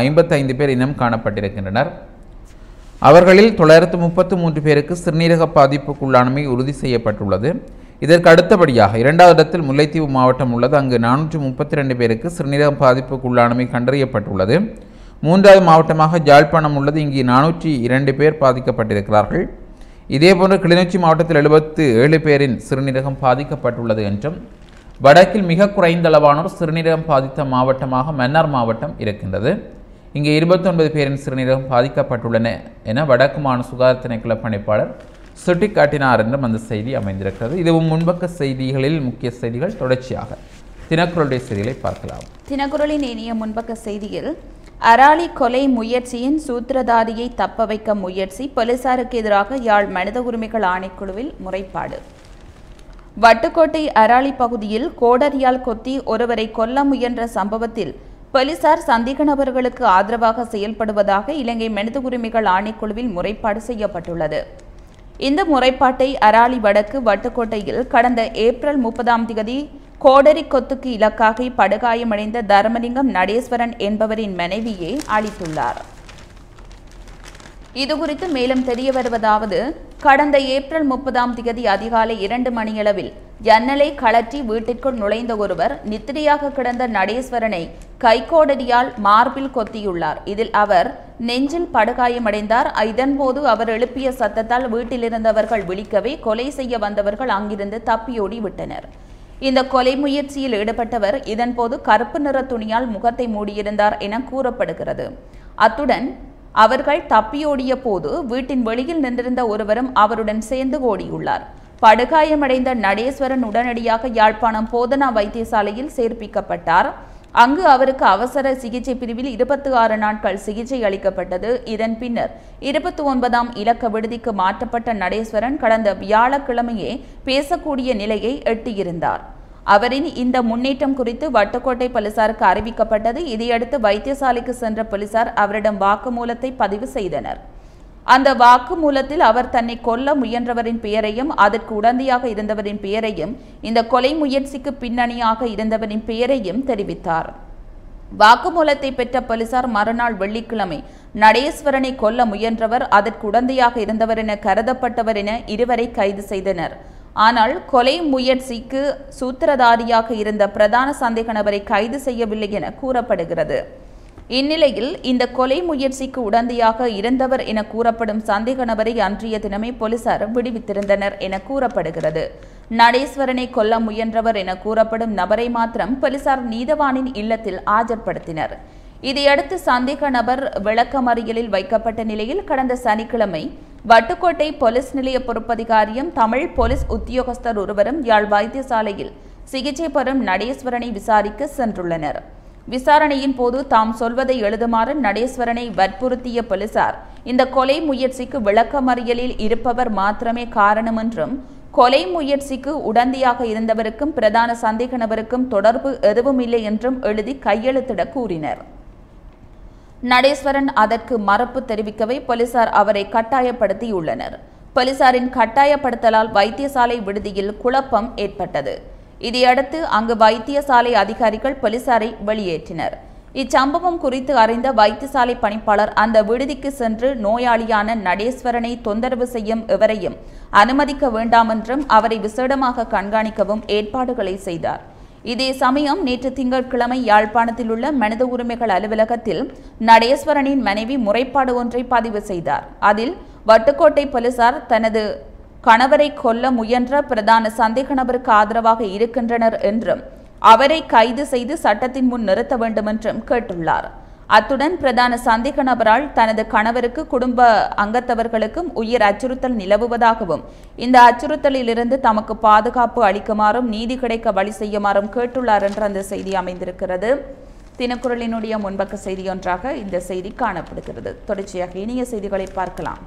ஐம்பத்தைந்து பேர் இனம் காணப்பட்டிருக்கின்றனர். அவர்களில் தொள்ளாயிரத்து முப்பத்து மூன்று பேருக்கு சிறுநீரக பாதிப்புக்குள்ளானமை உறுதி செய்யப்பட்டுள்ளது. இதற்கு அடுத்தபடியாக இரண்டாவது இடத்தில் முல்லைத்தீவு மாவட்டம் உள்ளது. அங்கு நானூற்றி முப்பத்தி ரெண்டு பேருக்கு சிறுநீரக பாதிப்புக்குள்ளானமை கண்டறியப்பட்டுள்ளது. மூன்றாவது மாவட்டமாக ஜாழ்ப்பாணம் உள்ளது. இங்கு நானூற்றி இரண்டு பேர் பாதிக்கப்பட்டிருக்கிறார்கள். இதேபோன்று கிளிநொச்சி மாவட்டத்தில் எழுபத்து ஏழு பேரின் சிறுநீரகம் பாதிக்கப்பட்டுள்ளது என்றும் வடக்கில் மிக குறைந்த அளவானோர் சிறுநீரகம் பாதித்த மாவட்டமாக மன்னார் மாவட்டம் இருக்கின்றது. இங்கே இருபத்தொன்பது பேரின் சிறுநீரகம் பாதிக்கப்பட்டுள்ளன என வடக்கு மாநில சுகாதார திணைக்கள பணிப்பாளர் சுட்டிக்காட்டினார் என்றும் அந்த செய்தி அமைந்திருக்கிறது. இதுவும் முன்பக்க செய்திகளில் முக்கிய செய்திகள். தொடர்ச்சியாக தினக்குரலுடைய செய்திகளை பார்க்கலாம். தினக்குரலின் இனிய முன்பக்க செய்தியில் அராலி கொலை முயற்சியின் சூத்திரதாரியை தப்ப வைக்க முயற்சி போலீசாருக்கு எதிராக யாழ் மனித உரிமைகள் ஆணைக்குழுவில் முறைப்பாடு. வட்டுக்கோட்டை அராலி பகுதியில் கோடரியால் கொத்தி ஒருவரை கொல்ல முயன்ற சம்பவத்தில் போலீசார் சந்தேக நபர்களுக்கு ஆதரவாக செயல்படுவதாக இலங்கை மனித உரிமைகள் ஆணைக்குழுவில் முறைப்பாடு செய்யப்பட்டுள்ளது. இந்த முறைப்பாட்டை அராலி வடக்கு வட்டுக்கோட்டையில் கடந்த ஏப்ரல் முப்பதாம் தேதி கோடரி கொத்துக்கு இலக்காகி படுகாயமடைந்த தர்மலிங்கம் நடேஸ்வரன் என்பவரின் மனைவியே அளித்துள்ளார் இதுகுறித்து மேலும் தெரிய வருவதாவது கடந்த ஏப்ரல் முப்பதாம் தேதி அதிகாலை இரண்டு மணியளவில் ஜன்னலை கழற்றி வீட்டிற்குள் நுழைந்த ஒருவர் நித்திரையாக கிடந்த நடேஸ்வரனை கைகோடரியால் மார்பில் கொத்தியுள்ளார். இதில் அவர் நெஞ்சில் படுகாயமடைந்தார். இதன்போது அவர் எழுப்பிய சத்தத்தால் வீட்டில் இருந்தவர்கள் விழிக்கவே கொலை செய்ய வந்தவர்கள் அங்கிருந்து தப்பியோடி விட்டனர். இந்த கொலை முயற்சியில் ஈடுபட்டவர் இதன்போது கருப்பு நிற துணியால் முகத்தை மூடியிருந்தார் என கூறப்படுகிறது. அத்துடன் அவர்கள் தப்பியோடிய போது வீட்டின் வெளியில் நின்றிருந்த ஒருவரும் அவருடன் சேர்ந்து ஓடியுள்ளார். படுகாயமடைந்த நடேஸ்வரன் உடனடியாக யாழ்ப்பாணம் போதனா வைத்தியசாலையில் சேர்ப்பிக்கப்பட்டார். அங்கு அவருக்கு அவசர சிகிச்சை பிரிவில் இருபத்தி ஆறு நாட்கள் சிகிச்சை அளிக்கப்பட்டது. இதன் பின்னர் இருபத்தி ஒன்பதாம் இலக்க விடுதிக்கு மாற்றப்பட்ட நடேஸ்வரன் கடந்த வியாழக்கிழமையே பேசக்கூடிய நிலையை எட்டியிருந்தார். அவரின் இந்த முன்னேற்றம் குறித்து வட்டுக்கோட்டை போலீசாருக்கு அறிவிக்கப்பட்டது. இதையடுத்து வைத்தியசாலைக்கு சென்ற போலீசார் அவரிடம் வாக்குமூலத்தை பதிவு செய்தனர். அந்த வாக்குமூலத்தில் அவர் தன்னை கொல்ல முயன்றவரின் பெயரையும் அதற்கு உடந்தையாக இருந்தவரின் பெயரையும் இந்த கொலை முயற்சிக்கு பின்னணியாக இருந்தவரின் பெயரையும் தெரிவித்தார். வாக்குமூலத்தை பெற்ற போலீசார் மறுநாள் வெள்ளிக்கிழமை நடேஸ்வரனை கொல்ல முயன்றவர் அதற்கு உடந்தையாக இருந்தவர் என கருதப்பட்டவர் என இருவரை கைது செய்தனர். ஆனால் கொலை முயற்சிக்கு சூத்திரதாரியாக இருந்த பிரதான சந்தேக நபரை கைது செய்யவில்லை என கூறப்படுகிறது. இந்நிலையில் இந்த கொலை முயற்சிக்கு உடந்தையாக இருந்தவர் என கூறப்படும் சந்தேக நபரை அன்றைய தினமே போலீசார் விடுவித்திருந்தனர் என கூறப்படுகிறது. நடேஸ்வரனை கொல்ல முயன்றவர் என கூறப்படும் நபரை மாத்திரம் போலீசார் நீதவானின் இல்லத்தில் ஆஜர்படுத்தினர். இதையடுத்து சந்தேக நபர் விளக்கமறியலில் வைக்கப்பட்ட நிலையில் கடந்த சனிக்கிழமை வட்டுக்கோட்டை போலீஸ் நிலைய பொறுப்பதிகாரியும் தமிழ் போலீஸ் உத்தியோகஸ்தர் ஒருவரும் யாழ் வைத்தியசாலையில் சிகிச்சை பெறும் நடேஸ்வரனை விசாரிக்க சென்றுள்ளனர். விசாரணையின் போது தாம் சொல்வதை எழுதுமாறு நடேஸ்வரனை வற்புறுத்திய போலீசார் இந்த கொலை முயற்சிக்கு விளக்கமறியலில் இருப்பவர் மாத்திரமே காரணம் என்றும் கொலை முயற்சிக்கு உடந்தையாக இருந்தவருக்கும் பிரதான சந்தேக நபருக்கும் தொடர்பு எதுவும் இல்லை என்றும் எழுதி கையெழுத்திட கூறினர். நடேஸ்வரன் அதற்கு மறப்பு தெரிவிக்கவே போலீசார் அவரை கட்டாயப்படுத்தியுள்ளனர். போலீசாரின் கட்டாயப்படுத்தலால் வைத்தியசாலை விடுதியில் குழப்பம் ஏற்பட்டது. இதையடுத்து அங்கு வைத்தியசாலை அதிகாரிகள் போலீசாரை வெளியேற்றினர். இச்சம்பவம் குறித்து அறிந்த வைத்தியசாலை பணிப்பாளர் அந்த விடுதிக்கு சென்று நோயாளியான நடேஸ்வரனை தொந்தரவு செய்யும் எவரையும் அனுமதிக்க வேண்டாமென்றும் அவரை விசேடமாக கண்காணிக்கவும் ஏற்பாடுகளை செய்தார். இதே சமயம் நேற்று திங்கட்கிழமை யாழ்ப்பாணத்தில் உள்ள மனித உரிமைகள் அலுவலகத்தில் நடேஸ்வரனின் மனைவி முறைப்பாடு ஒன்றை பதிவு செய்தார். அதில் வட்டுக்கோட்டை போலீசார் தனது கணவரை கொல்ல முயன்ற பிரதான சந்தேக நபருக்கு ஆதரவாக இருக்கின்றனர் என்றும் அவரை கைது செய்து சட்டத்தின் முன் நிறுத்த வேண்டும் என்றும் கேட்டுள்ளார். அத்துடன் பிரதான சந்தேக நபரால் தனது கணவருக்கு குடும்ப அங்கத்தவர்களுக்கும் உயிர் அச்சுறுத்தல் நிலவுவதாகவும் இந்த அச்சுறுத்தலிலிருந்து தமக்கு பாதுகாப்பு அளிக்குமாறும் நீதி கிடைக்க வழி செய்யுமாறும் கேட்டுள்ளார் என்று அந்த செய்தி அமைந்திருக்கிறது. தினக்குரலினுடைய முன்பக்க செய்தி ஒன்றாக இந்த செய்தி காணப்படுகிறது. தொடர்ச்சியாக இனிய செய்திகளை பார்க்கலாம்.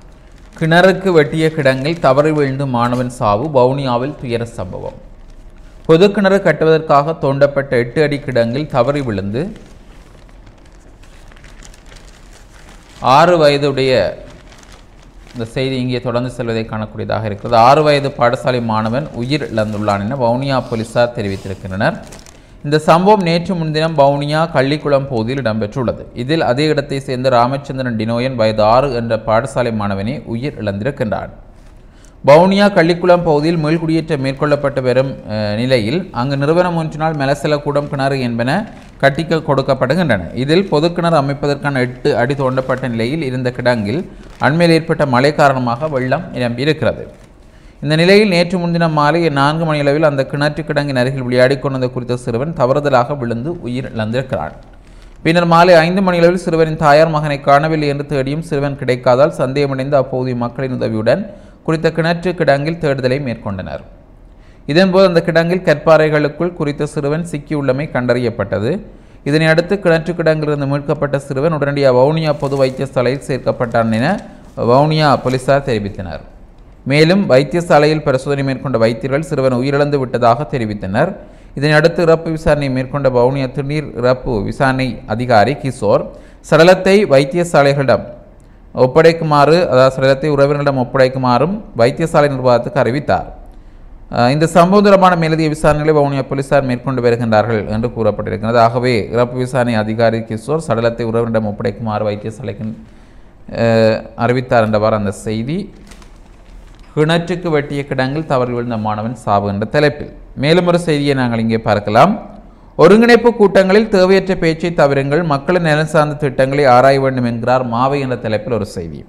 கிணறுக்கு வெட்டிய கிடங்கில் தவறி வீழ்ந்து மாணவன் சாவு வவுனியாவில் துயர சம்பவம். பொது கிணறு கட்டுவதற்காக தோண்டப்பட்ட எட்டு அடி கிடங்கில் தவறி விழுந்து ஆறு வயதுடைய இந்த செய்தி இங்கே தொடர்ந்து செல்வதை காணக்கூடியதாக இருக்கிறது. ஆறு வயது பாடசாலை மாணவன் உயிர் இழந்துள்ளான் என வவுனியா போலீசார் தெரிவித்திருக்கின்றனர். இந்த சம்பவம் நேற்று முன்தினம் வவுனியா கள்ளிக்குளம் பகுதியில் இடம்பெற்றுள்ளது. இதில் அதே இடத்தை சேர்ந்த ராமச்சந்திரன் டினோயன் வயது ஆறு என்ற பாடசாலை மாணவனை உயிர் இழந்திருக்கின்றான். வவுனியா கள்ளிக்குளம் பகுதியில் மீள்குடியேற்றம் மேற்கொள்ளப்பட்டு வரும் நிலையில் அங்கு நிறுவனம் ஒன்றினால் மெலசல கூடம் கிணறு என்பன கட்டிக்க கொடுக்கப்படுகின்றன. இதில் பொதுக்கிணறு அமைப்பதற்கான எட்டு அடி தோண்டப்பட்ட நிலையில் இருந்த கிடங்கில் அண்மையில் ஏற்பட்ட மழை காரணமாக வெள்ளம் நிரம்பியிருக்கிறது. இந்த நிலையில் நேற்று முன்தினம் மாலை நான்கு மணியளவில் அந்த கிணற்று கிடங்கின் அருகில் விளையாடிக் கொண்டது குறித்த சிறுவன் தவறுதலாக விழுந்து உயிர் இழந்திருக்கிறான் பின்னர் மாலை ஐந்து மணியளவில் சிறுவனின் தாயார் மகனை காணவில்லை என்று தேடியும் சிறுவன் கிடைக்காதால் சந்தேகமடைந்து அப்பகுதி மக்களின் உதவியுடன் குறித்த கிணற்று கிடங்கில் தேடுதலை மேற்கொண்டனர். இதன்போது அந்த கிடங்கில் கற்பாறைகளுக்குள் குறித்த சிறுவன் சிக்கியுள்ளமை கண்டறியப்பட்டது. இதனை அடுத்து கிணற்று கிடங்கிலிருந்து மீட்கப்பட்ட சிறுவன் உடனடியாக வவுனியா பொது வைத்தியசாலையில் சேர்க்கப்பட்டான் என வவுனியா போலீசார் தெரிவித்தனர். மேலும் வைத்தியசாலையில் பரிசோதனை மேற்கொண்ட வைத்தியர்கள் சிறுவன் உயிரிழந்து விட்டதாக தெரிவித்தனர். இதனை அடுத்து இறப்பு விசாரணை மேற்கொண்ட வவுனியா திருநீர் இறப்பு விசாரணை அதிகாரி கிஷோர் சடலத்தை வைத்தியசாலைகளிடம் ஒப்படைக்குமாறு அதாவது சடலத்தை உறவினரிடம் ஒப்படைக்குமாறும் வைத்தியசாலை நிர்வாகத்துக்கு அறிவித்தார். இந்த சம்பவம் தொடர்பான மேலதிக விசாரணைகளை வவுனியா போலீசார் மேற்கொண்டு வருகின்றார்கள் என்று கூறப்பட்டிருக்கிறது. ஆகவே இறப்பு விசாரணை அதிகாரி கிஷோர் சடலத்தை உறவினரிடம் ஒப்படைக்குமாறு வைத்தியசாலைக்கு அஹ், அறிவித்தார் என்றவாறு அந்த செய்தி. கிணற்றுக்கு வெட்டிய கிடங்கில் தவறு விழுந்த மாணவன் சாவு என்ற தலைப்பில். மேலும் ஒரு செய்தியை நாங்கள் இங்கே பார்க்கலாம். ஒருங்கிணைப்பு கூட்டங்களில் தேவையற்ற பேச்சை தவிருங்கள் மக்களின் நலன் சார்ந்த திட்டங்களை ஆராய வேண்டும் என்கிறார் மாவை என்ற தலைப்பில் ஒரு செய்தி.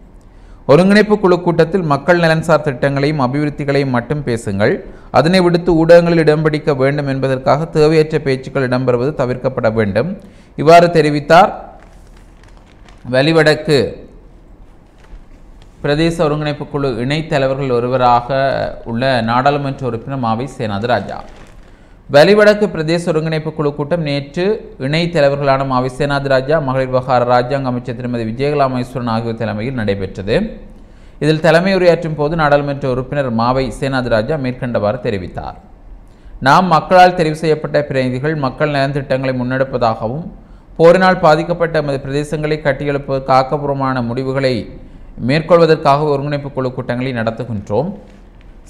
ஒருங்கிணைப்பு குழு கூட்டத்தில் மக்கள் நலன்சார் திட்டங்களையும் அபிவிருத்திகளையும் மட்டும் பேசுங்கள். அதனை விடுத்து ஊடகங்களில் இடம்பிடிக்க வேண்டும் என்பதற்காக தேவையற்ற பேச்சுக்கள் இடம்பெறுவது தவிர்க்கப்பட வேண்டும். இவ்வாறு தெரிவித்தார். வலிவடக்கு பிரதேச ஒருங்கிணைப்பு குழு இணைத் தலைவர்கள் ஒருவராக உள்ள நாடாளுமன்ற உறுப்பினர் மாவை சேனாதராஜா. வலிவடக்கு பிரதேச ஒருங்கிணைப்பு குழு கூட்டம் நேற்று இணைத் தலைவர்களான மாவி ராஜா மகளிர் விவகார ராஜாங்க அமைச்சர் திருமதி விஜயகலாமேஸ்வரன் ஆகியோர் தலைமையில் நடைபெற்றது. இதில் தலைமை உரையாற்றும் போது நாடாளுமன்ற உறுப்பினர் மாவை சேனாதிராஜா மேற்கண்டவாறு தெரிவித்தார். நாம் மக்களால் தெரிவு செய்யப்பட்ட பிரதிநிதிகள் மக்கள் நலன் திட்டங்களை முன்னெடுப்பதாகவும் போரினால் பாதிக்கப்பட்ட எமது பிரதேசங்களை கட்டியெழுப்பதற்கு ஆக்கப்பூர்வமான முடிவுகளை மேற்கொள்வதற்காக ஒருங்கிணைப்பு குழு கூட்டங்களை நடத்துகின்றோம்.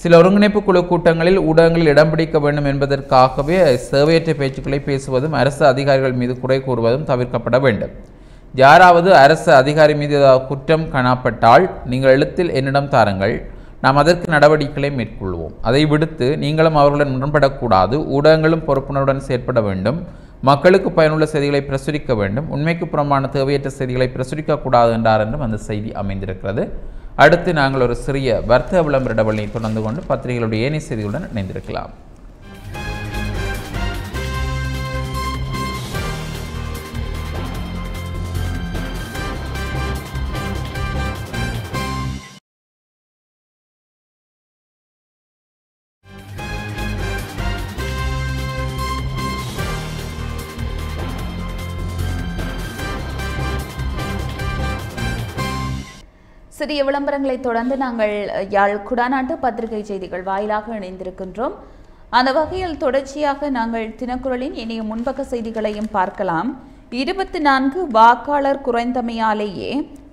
சில ஒருங்கிணைப்பு குழு கூட்டங்களில் ஊடகங்களில் இடம் பிடிக்க வேண்டும் என்பதற்காகவே சேவையற்ற பேச்சுக்களை பேசுவதும் அரசு அதிகாரிகள் மீது குறை கூறுவதும் தவிர்க்கப்பட வேண்டும். யாராவது அரசு அதிகாரி மீது ஏதாவது குற்றம் காணப்பட்டால் நீங்கள் எழுத்தில் என்னிடம் தாருங்கள். நாம் அதற்கு நடவடிக்கைகளை மேற்கொள்வோம். அதை விடுத்து நீங்களும் அவர்களுடன் முரண்படக்கூடாது. ஊடகங்களும் பொறுப்புணர்வுடன் செயற்பட வேண்டும். மக்களுக்கு பயனுள்ள செய்திகளை பிரசுரிக்க வேண்டும். உண்மைக்கு புறம்பான தேவையற்ற செய்திகளை பிரசுரிக்கக்கூடாது என்றார் என்றும் அந்த செய்தி அமைந்திருக்கிறது. அடுத்து நாங்கள் ஒரு சிறிய வர்த்தக விளம்பர இடவெளியை தொடர்ந்து கொண்டு பத்திரிகைகளுடைய ஏனைய செய்திகளுடன் இணைந்திருக்கலாம். சிறிய விளம்பரங்களை தொடர்ந்து நாங்கள் யாழ் குடாநாட்டு பத்திரிகை செய்திகள் வாயிலாக இணைந்திருக்கின்றோம். அந்த வகையில் தொடர்ச்சியாக நாங்கள் தினக்குரலின் இனிய முன்பக்க செய்திகளையும் பார்க்கலாம். இருபத்தி நான்கு வாக்காளர் குறைந்தமையாலேயே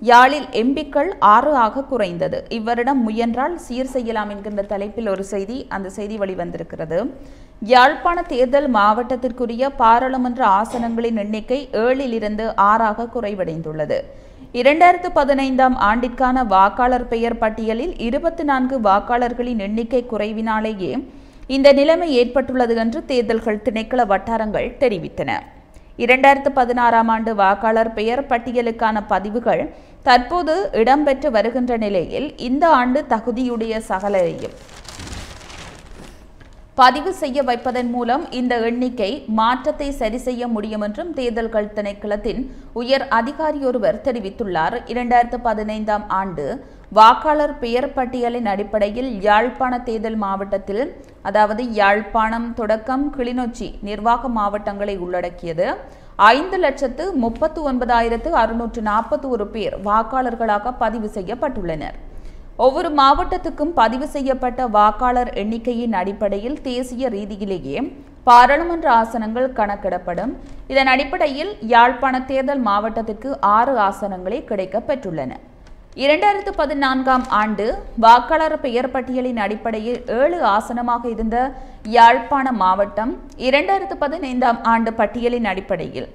யாழில் எம்பிக்கள் ஆறு ஆக குறைந்தது. இவ்வரிடம் முயன்றால் சீர் செய்யலாம் என்கின்ற தலைப்பில் ஒரு செய்தி அந்த செய்தி வெளிவந்திருக்கிறது. யாழ்ப்பாண தேர்தல் மாவட்டத்திற்குரிய பாராளுமன்ற ஆசனங்களின் எண்ணிக்கை ஏழிலிருந்து ஆறாக குறைவடைந்துள்ளது. இரண்டாயிரத்து பதினைந்தாம் ஆண்டிற்கான வாக்காளர் பெயர் பட்டியலில் இருபத்தி நான்கு வாக்காளர்களின் எண்ணிக்கை குறைவினாலேயே இந்த நிலைமை ஏற்பட்டுள்ளது என்று தேர்தல்கள் திணைக்கள வட்டாரங்கள் தெரிவித்தன. இரண்டாயிரத்து பதினாறாம் ஆண்டு வாக்காளர் பெயர் பட்டியலுக்கான பதிவுகள் தற்போது இடம்பெற்று வருகின்ற நிலையில் இந்த ஆண்டு தகுதியுடைய சகலரையும் பதிவு செய்ய வைப்பதன் மூலம் இந்த எண்ணிக்கை மாற்றத்தை சரி செய்ய முடியும் என்றும் தேர்தல்கள் திணைக்களத்தின் உயர் அதிகாரியொருவர் தெரிவித்துள்ளார். இரண்டாயிரத்து பதினைந்தாம் ஆண்டு வாக்காளர் பெயர் பட்டியலின் அடிப்படையில் யாழ்ப்பாண தேர்தல் மாவட்டத்தில் அதாவது யாழ்ப்பாணம் தொடக்கம் கிளிநொச்சி நிர்வாக மாவட்டங்களை உள்ளடக்கியது. ஐந்து லட்சத்து முப்பத்து ஒன்பதாயிரத்து அறுநூற்று நாற்பத்தி ஒரு பேர் வாக்காளர்களாக பதிவு செய்யப்பட்டுள்ளனர். ஒவ்வொரு மாவட்டத்துக்கும் பதிவு செய்யப்பட்ட வாக்காளர் எண்ணிக்கையின் அடிப்படையில் தேசிய ரீதியிலேயே பாராளுமன்ற ஆசனங்கள் கணக்கிடப்படும். இதன் அடிப்படையில் யாழ்ப்பாண தேர்தல் மாவட்டத்திற்கு ஆறு ஆசனங்களே கிடைக்கப் பெற்றுள்ளன. இரண்டாயிரத்து பதினான்காம் ஆண்டு வாக்காளர் பெயர் பட்டியலின் அடிப்படையில் ஏழு ஆசனமாக இருந்த யாழ்ப்பாண மாவட்டம் இரண்டாயிரத்து பதினைந்தாம் ஆண்டு பட்டியலின் அடிப்படையில்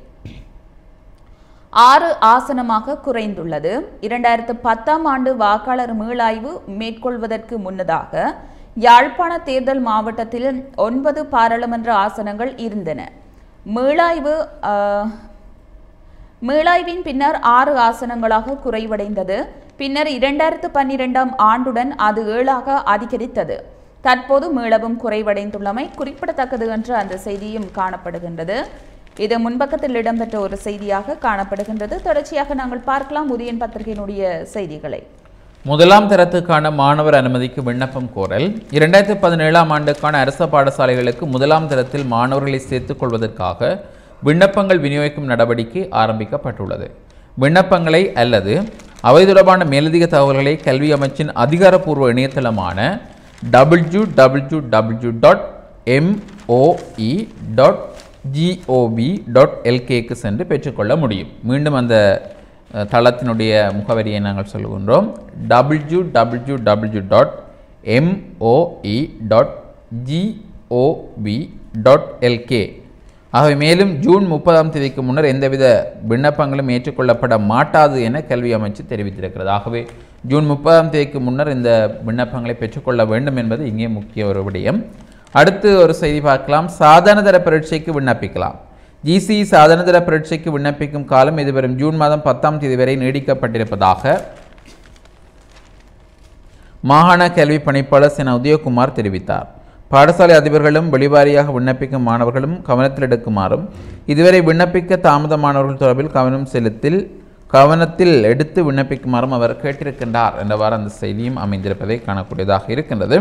ஆறு ஆசனமாக குறைந்துள்ளது. இரண்டாயிரத்து பத்தாம் ஆண்டு வாக்காளர் மீளாய்வு மேற்கொள்வதற்கு முன்னதாக யாழ்ப்பாண தேர்தல் மாவட்டத்தில் ஒன்பது பாராளுமன்ற ஆசனங்கள் இருந்தன. மீளாய்வு ஆஹ், மீளாய்வின் பின்னர் ஆறு ஆசனங்களாக குறைவடைந்தது. பின்னர் இரண்டாயிரத்து பன்னிரெண்டாம் ஆண்டுடன் அது ஏழாக அதிகரித்தது. தற்போது மீளவும் குறைவடைந்துள்ளமை குறிப்பிடத்தக்கது என்று அந்த செய்தியும் காணப்படுகின்றது. இது முன்பக்கத்தில் இடம்பெற்ற ஒரு செய்தியாக காணப்படுகின்றது. தொடர்ச்சியாக நாங்கள் பார்க்கலாம் உதயன் பத்திரிகையினுடைய செய்திகளை. முதலாம் தரத்துக்கான மாணவர் அனுமதிக்கு விண்ணப்பம் கோரல். இரண்டாயிரத்தி பதினேழாம் ஆண்டுக்கான அரச பாடசாலைகளுக்கு முதலாம் தரத்தில் மாணவர்களை சேர்த்துக் கொள்வதற்காக விண்ணப்பங்கள் விநியோகிக்கும் நடவடிக்கை ஆரம்பிக்கப்பட்டுள்ளது. விண்ணப்பங்களை அல்லது அவை தொடர்பான மேலதிக தகவல்களை கல்வி அமைச்சின் அதிகாரப்பூர்வ இணையதளமான W W W dot MOE dot GOV dot எல்கேக்கு சென்று பெற்றுக்கொள்ள முடியும். மீண்டும் அந்த தளத்தினுடைய முகவரியை நாங்கள் சொல்லுகின்றோம். W W W dot MOE dot GOV dot LK ஆகவே மேலும் ஜூன் முப்பதாம் தேதிக்கு முன்னர் எந்தவித விண்ணப்பங்களும் ஏற்றுக்கொள்ளப்பட மாட்டாது என கல்வி அமைச்சு தெரிவித்திருக்கிறது. ஆகவே ஜூன் முப்பதாம் தேதிக்கு முன்னர் இந்த விண்ணப்பங்களை பெற்றுக்கொள்ள வேண்டும் என்பது இங்கே முக்கிய ஒரு விடயம். அடுத்து ஒரு செய்தி பார்க்கலாம். சாதாரணதர பரீட்சைக்கு விண்ணப்பிக்கலாம். ஜிசி சாதாரணதர பரீட்சைக்கு விண்ணப்பிக்கும் காலம் இதுவரும் ஜூன் மாதம் பத்தாம் தேதி வரை நீடிக்கப்பட்டிருப்பதாக மாகாண கல்வி பணிப்பாளர் சென உதயகுமார் தெரிவித்தார். பாடசாலை அதிபர்களும் வெளிவாரியாக விண்ணப்பிக்கும் மாணவர்களும் கவனத்தில் எடுக்குமாறும் இதுவரை விண்ணப்பிக்க தாமதமானவர்கள் தொடர்பில் கவனம் செலுத்தில் கவனத்தில் எடுத்து விண்ணப்பிக்குமாறும் அவர் கேட்டிருக்கின்றார் என்றவாறு அந்த செய்தியும் அமைந்திருப்பதை காணக்கூடியதாக இருக்கின்றது.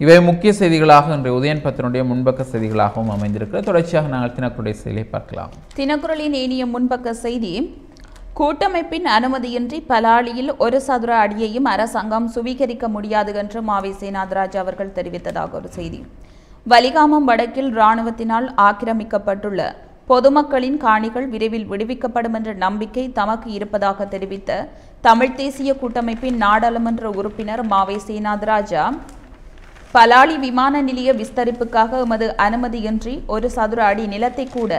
இவை முக்கிய செய்திகளாக இன்று உதயன் பத்தினுடைய முன்பக்க செய்திகளாகவும் அமைந்திருக்கிறது. தொடர்ச்சியாக நாங்கள் தினக்குடைய செய்தியை பார்க்கலாம். தினக்குரலின் இனிய முன்பக்க செய்தி கூட்டமைப்பின் அனுமதியின்றி பலாலியில் ஒரு சதுர அடியையும் அரசாங்கம் சுவீகரிக்க முடியாது என்று மாவை சேனாதராஜ் அவர்கள் தெரிவித்ததாக ஒரு செய்தி. வலிகாமம் வடக்கில் இராணுவத்தினால் ஆக்கிரமிக்கப்பட்டுள்ள பொதுமக்களின் காணிகள் விரைவில் விடுவிக்கப்படும் என்ற நம்பிக்கை தமக்கு இருப்பதாக தெரிவித்த தமிழ்த் தேசிய கூட்டமைப்பின் நாடாளுமன்ற உறுப்பினர் மாவை சேனாதராஜா பலாலி விமான நிலைய விஸ்தரிப்புக்காக எமது அனுமதியின்றி ஒரு சதுர அடி நிலத்தை கூட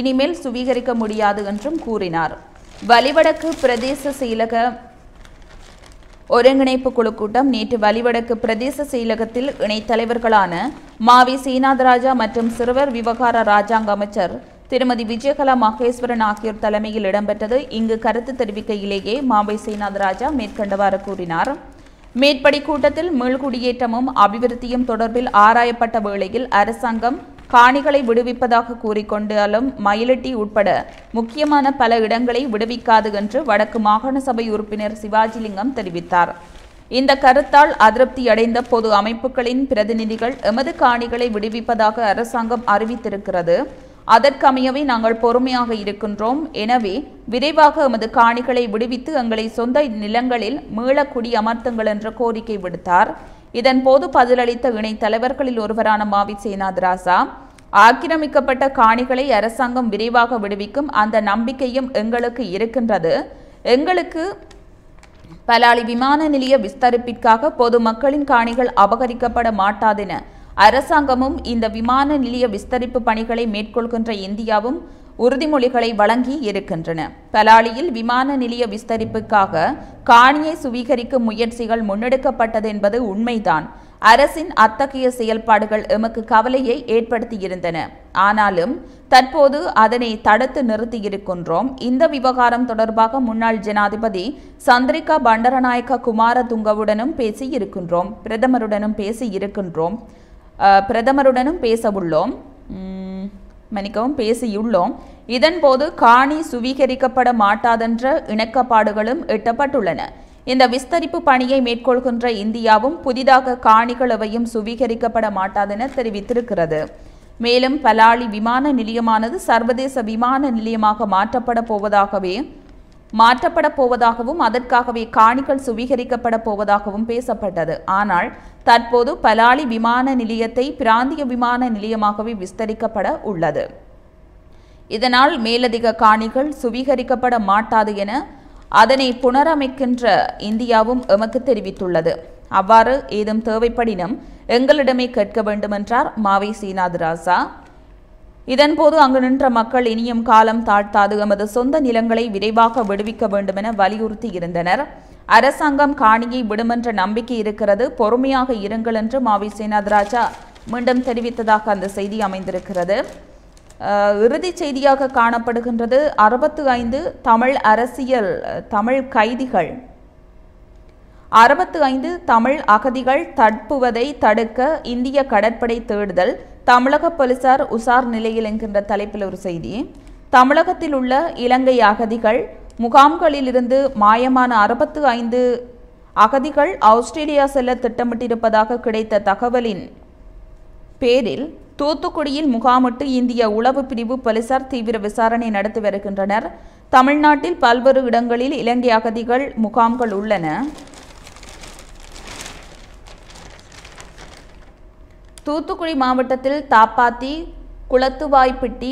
இனிமேல் சுவீகரிக்க முடியாது என்றும் கூறினார். வலிவடக்கு பிரதேச செயலக ஒருங்கிணைப்பு குழு கூட்டம் நேற்று வலிவடக்கு பிரதேச செயலகத்தில் இணைத்தலைவர்களான மாவி சீனாதராஜா மற்றும் சிறுவர் விவகார ராஜாங்க அமைச்சர் திருமதி விஜயகலா மகேஸ்வரன் ஆகியோர் தலைமையில் இடம்பெற்றது. இங்கு கருத்து தெரிவிக்கையிலேயே மாவை சீனாதராஜா மேற்கண்டவாறு கூறினார். மேற்படி கூட்டத்தில் மீள்குடியேற்றமும் அபிவிருத்தியும் தொடர்பில் ஆராயப்பட்ட வேளையில் அரசாங்கம் காணிகளை விடுவிப்பதாக கூறிக்கொண்டாலும் மயிலட்டி உட்பட முக்கியமான பல இடங்களை விடுவிக்காது என்று வடக்கு மாகாண சபை உறுப்பினர் சிவாஜிலிங்கம் தெரிவித்தார். இந்த கருத்தால் அதிருப்தி அடைந்த பொது அமைப்புகளின் பிரதிநிதிகள் எமது காணிகளை விடுவிப்பதாக அரசாங்கம் அறிவித்திருக்கிறது. அதற்கமையவே நாங்கள் பொறுமையாக இருக்கின்றோம். எனவே விரைவாக எமது காணிகளை விடுவித்து எங்களை சொந்த நிலங்களில் மீள குடியமர்த்துங்கள் என்ற கோரிக்கை விடுத்தார். இதன்போது பதிலளித்த இணைத் தலைவர்களில் ஒருவரான மாவி சேனாத் ராசா ஆக்கிரமிக்கப்பட்ட காணிகளை அரசாங்கம் விரைவாக விடுவிக்கும் அந்த நம்பிக்கையும் எங்களுக்கு இருக்கின்றது. எங்களுக்கு பலாலி விமான நிலைய விஸ்தரிப்பிற்காக பொதுமக்களின் காணிகள் அபகரிக்கப்பட மாட்டாதென அரசாங்கமும் இந்த விமான நிலைய விஸ்தரிப்பு பணிகளை மேற்கொள்கின்ற இந்தியாவும் உறுதிமொழிகளை வழங்கி இருக்கின்றன. பலாலியில் விமான நிலைய விஸ்தரிப்புக்காக காணியை சுவீகரிக்கும் முயற்சிகள் முன்னெடுக்கப்பட்டது என்பது உண்மைதான். அரசின் அத்தகைய செயல்பாடுகள் எமக்கு கவலையை ஏற்படுத்தியிருந்தன. ஆனாலும் தற்போது அதனை தடுத்து நிறுத்தியிருக்கின்றோம். இந்த விவகாரம் தொடர்பாக முன்னாள் ஜனாதிபதி சந்திரிகா பண்டரநாயக்க குமாரதுங்கவுடனும் பேசி இருக்கின்றோம் பிரதமருடனும் பேசி இருக்கின்றோம் பிரதமருடனும் பேச உள்ளோம் மன்னிக்கவும் பேசியுள்ளோம். இதன்போது காணி சுவீகரிக்கப்பட மாட்டாதென்ற இணக்கப்பாடுகளும் எட்டப்பட்டுள்ளன. இந்த விஸ்தரிப்பு பணியை மேற்கொள்கின்ற இந்தியாவும் புதிதாக காணிகள் எவையும் சுவீகரிக்கப்பட மாட்டாதென தெரிவித்திருக்கிறது. மேலும் பலாலி விமான நிலையமானது சர்வதேச விமான நிலையமாக மாற்றப்பட போவதாகவே மாற்றப்பட போவதாகவும் அதற்காகவே காணிகள் சுவீகரிக்கப்பட போவதாகவும் பேசப்பட்டது. ஆனால் தற்போது பலாலி விமான நிலையத்தை பிராந்திய விமான நிலையமாகவே விஸ்தரிக்கப்பட உள்ளது. இதனால் மேலதிக காணிகள் சுவீகரிக்கப்பட மாட்டாது என அதனை புனரமைக்கின்ற இந்தியாவும் எமக்கு தெரிவித்துள்ளது. அவ்வாறு ஏதும் தேவைப்படினும் எங்களிடமே கேட்க வேண்டுமென்றார் மாவை சீனாது ராசா இதன்போது அங்கு நின்ற மக்கள் இனியும் காலம் தாழ்த்தாது. எமது சொந்த நிலங்களை விரைவாக விடுவிக்க வேண்டுமென வலியுறுத்தி இருந்தனர். அரசாங்கம் காணியை விடுமென்ற நம்பிக்கை இருக்கிறது. பொறுமையாக இருங்கள் என்று மாவி சேனாதராஜா மீண்டும் தெரிவித்ததாக அந்த செய்தி அமைந்திருக்கிறது. இறுதிச் செய்தியாக காணப்படுகின்றது. அறுபத்து ஐந்து தமிழ் அரசியல் தமிழ் கைதிகள். அறுபத்து ஐந்து தமிழ் அகதிகள் தடுப்புவதை தடுக்க இந்திய கடற்படை தேடுதல். தமிழக போலீசார் உசார் நிலையில் என்கின்ற தலைப்பில் ஒரு செய்தி. தமிழகத்தில் உள்ள இலங்கை அகதிகள் முகாம்களிலிருந்து மாயமான அறுபத்து ஐந்து அகதிகள் ஆஸ்திரேலியா செல்ல திட்டமிட்டிருப்பதாக கிடைத்த தகவலின் பேரில் தூத்துக்குடியில் முகாமிட்டு இந்திய உளவு பிரிவு போலீசார் தீவிர விசாரணை நடத்தி வருகின்றனர். தமிழ்நாட்டில் பல்வேறு இடங்களில் இலங்கை அகதிகள் முகாம்கள் உள்ளன. தூத்துக்குடி மாவட்டத்தில் தாப்பாத்தி குளத்துவாய்ப்பிட்டி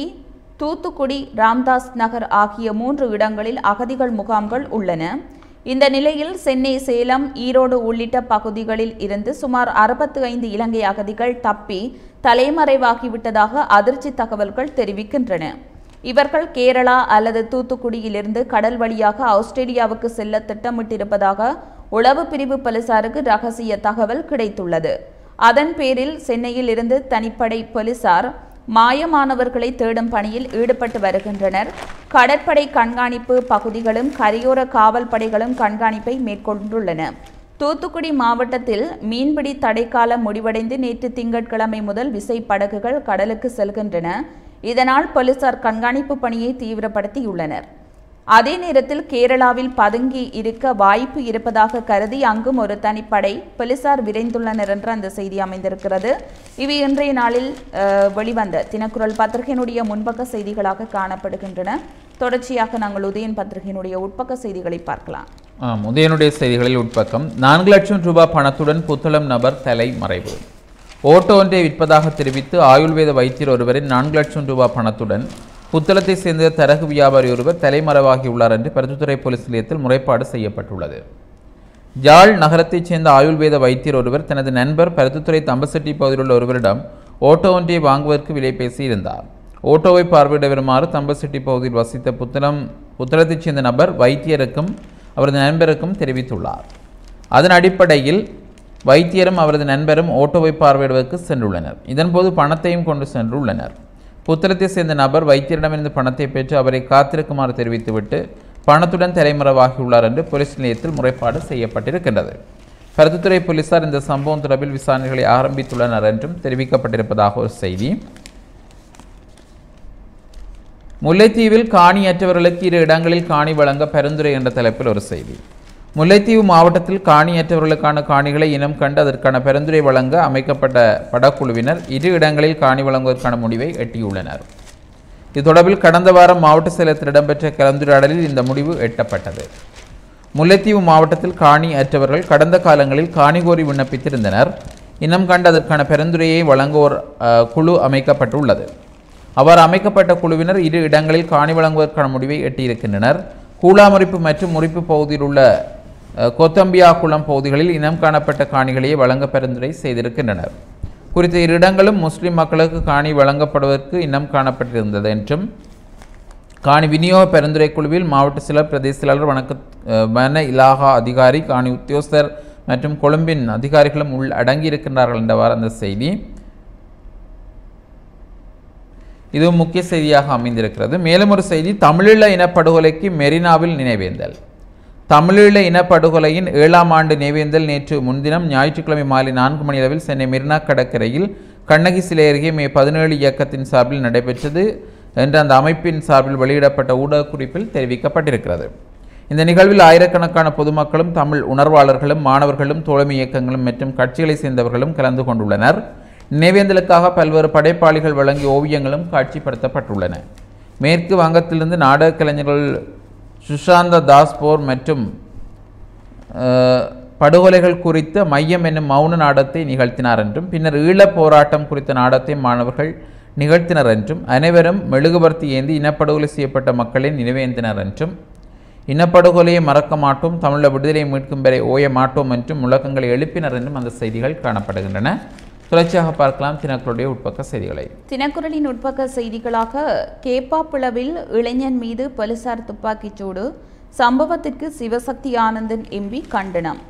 தூத்துக்குடி ராம்தாஸ் நகர் ஆகிய மூன்று இடங்களில் அகதிகள் முகாம்கள் உள்ளன. இந்த நிலையில் சென்னை சேலம் ஈரோடு உள்ளிட்ட பகுதிகளில் இருந்து சுமார் அறுபத்து ஐந்து இலங்கை அகதிகள் தப்பி தலைமறைவாகிவிட்டதாக அதிர்ச்சி தகவல்கள் தெரிவிக்கின்றன. இவர்கள் கேரளா அல்லது தூத்துக்குடியிலிருந்து கடல் வழியாக ஆஸ்திரேலியாவுக்கு செல்ல திட்டமிட்டிருப்பதாக உளவு பிரிவு போலீசாருக்கு ரகசிய தகவல் கிடைத்துள்ளது. அதன் பேரில் சென்னையில் இருந்து தனிப்படை போலீசார் மாயமானவர்களை தேடும் பணியில் ஈடுபட்டு வருகின்றனர். கடற்படை கண்காணிப்பு பகுதிகளும் கரையோர காவல் படைகளும் கண்காணிப்பை மேற்கொண்டுள்ளன. தூத்துக்குடி மாவட்டத்தில் மீன்பிடி தடைக்காலம் முடிவடைந்து நேற்று திங்கட்கிழமை முதல் விசை படகுகள் கடலுக்கு செல்கின்றன. இதனால் போலீசார் கண்காணிப்பு பணியை தீவிரப்படுத்தியுள்ளனர். அதே நேரத்தில் கேரளாவில் பதுங்கி இருக்க வாய்ப்பு இருப்பதாக கருதி அங்கும் ஒரு தனிப்படை போலீசார் விரைந்துள்ளனர் என்று அந்த செய்தி அமைந்திருக்கிறது. இவை இன்றைய நாளில் வெளிவந்த தினக்குரல் பத்திரிகையினுடைய முன்பக்க செய்திகளாக காணப்படுகின்றன. தொடர்ச்சியாக நாங்கள் உதயன் பத்திரிகையினுடைய உட்பக்க செய்திகளை பார்க்கலாம். ஆம் உதயனுடைய செய்திகளில் உட்பக்கம் நான்கு லட்சம் ரூபாய் பணத்துடன் புத்தளம் நபர் தலை மறைவு. ஓட்டோ ஒன்றை விற்பதாக தெரிவித்து ஆயுர்வேத வைத்தியர் ஒருவரின் நான்கு லட்சம் ரூபாய் பணத்துடன் புத்தளத்தை சேர்ந்த தரகு வியாபாரி ஒருவர் தலைமறைவாகியுள்ளார் என்று பருத்தித்துறை போலீஸ் நிலையத்தில் முறைப்பாடு செய்யப்பட்டுள்ளது. யாழ் நகரத்தைச் சேர்ந்த ஆயுர்வேத வைத்தியர் ஒருவர் தனது நண்பர் பருத்தித்துறை தம்பசெட்டி பகுதியில் உள்ள ஒருவரிடம் ஓட்டோ ஒன்றை வாங்குவதற்கு விலை பேசியிருந்தார். ஓட்டோவை பார்வையிட வருமாறு தம்பசெட்டி பகுதியில் வசித்த புத்தளம் புத்தளத்தைச் சேர்ந்த நபர் வைத்தியருக்கும் அவரது நண்பருக்கும் தெரிவித்துள்ளார். அதன் அடிப்படையில் வைத்தியரும் அவரது நண்பரும் ஓட்டோவை பார்வையிடுவதற்கு சென்றுள்ளனர். இதன்போது பணத்தையும் கொண்டு சென்றுள்ளனர். புத்திரத்தை சேர்ந்த நபர் வைத்தியரிடமிருந்து பணத்தை பெற்று அவரை காத்திருக்குமாறு தெரிவித்துவிட்டு பணத்துடன் தலைமறைவாகியுள்ளார் என்று போலீஸ் நிலையத்தில் முறைப்பாடு செய்யப்பட்டிருக்கின்றது. பருத்தித்துறை போலீசார் இந்த சம்பவம் தொடர்பில் விசாரணைகளை ஆரம்பித்துள்ளனர் என்றும் தெரிவிக்கப்பட்டிருப்பதாக ஒரு செய்தி. முல்லைத்தீவில் காணியற்றவர்களுக்கு இரு இடங்களில் காணி வழங்க பரிந்துரை என்ற தலைப்பில் ஒரு செய்தி. முல்லைத்தீவு மாவட்டத்தில் காணியற்றவர்களுக்கான காணிகளை இனம் கண்டு அதற்கான பரிந்துரை வழங்க அமைக்கப்பட்ட படக்குழுவினர் இரு இடங்களில் காணி வழங்குவதற்கான முடிவை எட்டியுள்ளனர். இது தொடர்பில் கடந்த வாரம் மாவட்ட செயலத்தில் இடம்பெற்ற கலந்துரையாடலில் இந்த முடிவு எட்டப்பட்டது. முல்லைத்தீவு மாவட்டத்தில் காணி அற்றவர்கள் கடந்த காலங்களில் காணி கோரி விண்ணப்பித்திருந்தனர். இனம் கண்டு அதற்கான பரிந்துரையை வழங்குவோர் குழு அமைக்கப்பட்டுள்ளது. அவர் அமைக்கப்பட்ட குழுவினர் இரு இடங்களில் காணி வழங்குவதற்கான முடிவை எட்டியிருக்கின்றனர். கூழாமுறிப்பு மற்றும் முறிப்பு பகுதியில் உள்ள அஹ், கொத்தம்பியா குளம் பகுதிகளில் இனம் காணப்பட்ட காணிகளையே வழங்க பரிந்துரை செய்திருக்கின்றனர். குறித்த இரு இடங்களும் முஸ்லிம் மக்களுக்கு காணி வழங்கப்படுவதற்கு இனம் காணப்பட்டிருந்தது என்றும் காணி விநியோக பரிந்துரை குழுவில் மாவட்ட சில பிரதேச செயலாளர் வணக்க வன இலாகா அதிகாரி காணி உத்தியோகஸ்தர் மற்றும் கொழும்பின் அதிகாரிகளும் உள் அடங்கியிருக்கின்றார்கள் என்றவாறு அந்த செய்தி. இதுவும் முக்கிய செய்தியாக அமைந்திருக்கிறது. மேலும் ஒரு செய்தி தமிழீழ இனப்படுகொலைக்கு மெரினாவில் நினைவேந்தல். தமிழீழ இனப்படுகொலையின் ஏழாம் ஆண்டு நினைவேந்தல் நேற்று முன்தினம் ஞாயிற்றுக்கிழமை மாலை நான்கு மணி அளவில் சென்னை மெரினா கடற்கரையில் கண்ணகி சிலை அருகே மே பதினேழு இயக்கத்தின் சார்பில் நடைபெற்றது என்று அந்த அமைப்பின் சார்பில் வெளியிடப்பட்ட ஊடக குறிப்பில் தெரிவிக்கப்பட்டிருக்கிறது. இந்த நிகழ்வில் ஆயிரக்கணக்கான பொதுமக்களும் தமிழ் உணர்வாளர்களும் மாணவர்களும் தோழமை இயக்கங்களும் மற்றும் கட்சிகளைச் சேர்ந்தவர்களும் கலந்து கொண்டுள்ளனர். நினைவேந்தலுக்காக பல்வேறு படைப்பாளிகள் வழங்கிய ஓவியங்களும் காட்சிப்படுத்தப்பட்டுள்ளன. மேற்கு வங்கத்திலிருந்து நாடக கலைஞர்கள் சுஷாந்த தாஸ்போர் மற்றும் படுகொலைகள் குறித்த மையம் என்னும் மௌன நாடத்தை நிகழ்த்தினார் என்றும் பின்னர் ஈழப் போராட்டம் குறித்த நாடத்தை மாணவர்கள் நிகழ்த்தினர் என்றும் அனைவரும் மெழுகுபர்த்தி ஏந்தி இனப்படுகொலை செய்யப்பட்ட மக்களின் நினைவேந்தினர் என்றும் இனப்படுகொலையை மறக்க மாட்டோம் தமிழ விடுதலை மீட்கும் வரை ஓய மாட்டோம் என்றும் முழக்கங்களை எழுப்பினர் என்றும் அந்த செய்திகள் காணப்படுகின்றன. தொடர்ச்சியாக பார்க்கலாம் தினக்களுடைய உட்பக்க செய்திகளை. தினக்குரலின் உட்பக்க செய்திகளாக கேப்பாப்பிளவில் இளைஞன் மீது போலீசார் துப்பாக்கிச்சூடு சம்பவத்திற்கு சிவசக்தி ஆனந்தன் எம்பி கண்டனம்.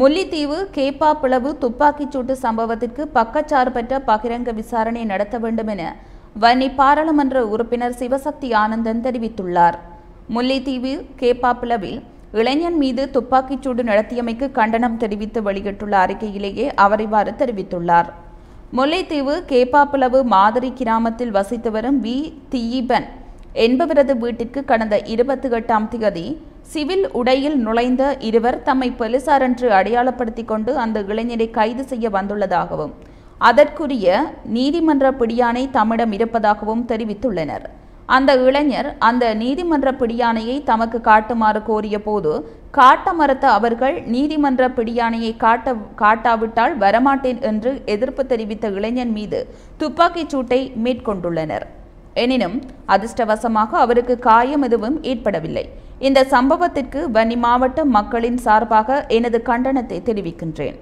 முல்லைத்தீவு கேப்பாப்பிளவு துப்பாக்கிச்சூட்டு சம்பவத்திற்கு பக்கச்சார்பற்ற பகிரங்க விசாரணை நடத்த வேண்டும் என வன்னி பாராளுமன்ற உறுப்பினர் சிவசக்தி ஆனந்தன் தெரிவித்துள்ளார். முல்லைத்தீவு கேப்பாப்பிளவில் இளைஞன் மீது துப்பாக்கிச்சூடு நடத்தியமைக்கு கண்டனம் தெரிவித்து வெளியிட்டுள்ள அறிக்கையிலேயே அவர் இவ்வாறு தெரிவித்துள்ளார். முல்லைத்தீவு கேப்பாப்பிளவு மாதிரி கிராமத்தில் வசித்து வரும் வி. தியீபன் என்பவரது வீட்டிற்கு கடந்த இருபத்தி எட்டாம் தேதி சிவில் உடையில் நுழைந்த இருவர் தம்மை போலீசார் என்று அடையாளப்படுத்தி கொண்டு அந்த இளைஞரை கைது செய்ய வந்துள்ளதாகவும் அதற்குரிய நீதிமன்ற பிடியானை தம்மிடம் இருப்பதாகவும் தெரிவித்துள்ளனர். அந்த இளைஞர் அந்த நீதிமன்ற பிடியாணையை தமக்கு காட்டுமாறு கோரிய போது காட்ட மறுத்த அவர்கள் நீதிமன்ற பிடியானையை காட்ட காட்டாவிட்டால் வரமாட்டேன் என்று எதிர்ப்பு தெரிவித்த இளைஞன் மீது துப்பாக்கிச் சூட்டை மேற்கொண்டுள்ளனர். எனினும் அதிர்ஷ்டவசமாக அவருக்கு காயம் எதுவும் ஏற்படவில்லை. இந்த சம்பவத்திற்கு வன்னி மாவட்ட மக்களின் சார்பாக எனது கண்டனத்தை தெரிவிக்கின்றேன்.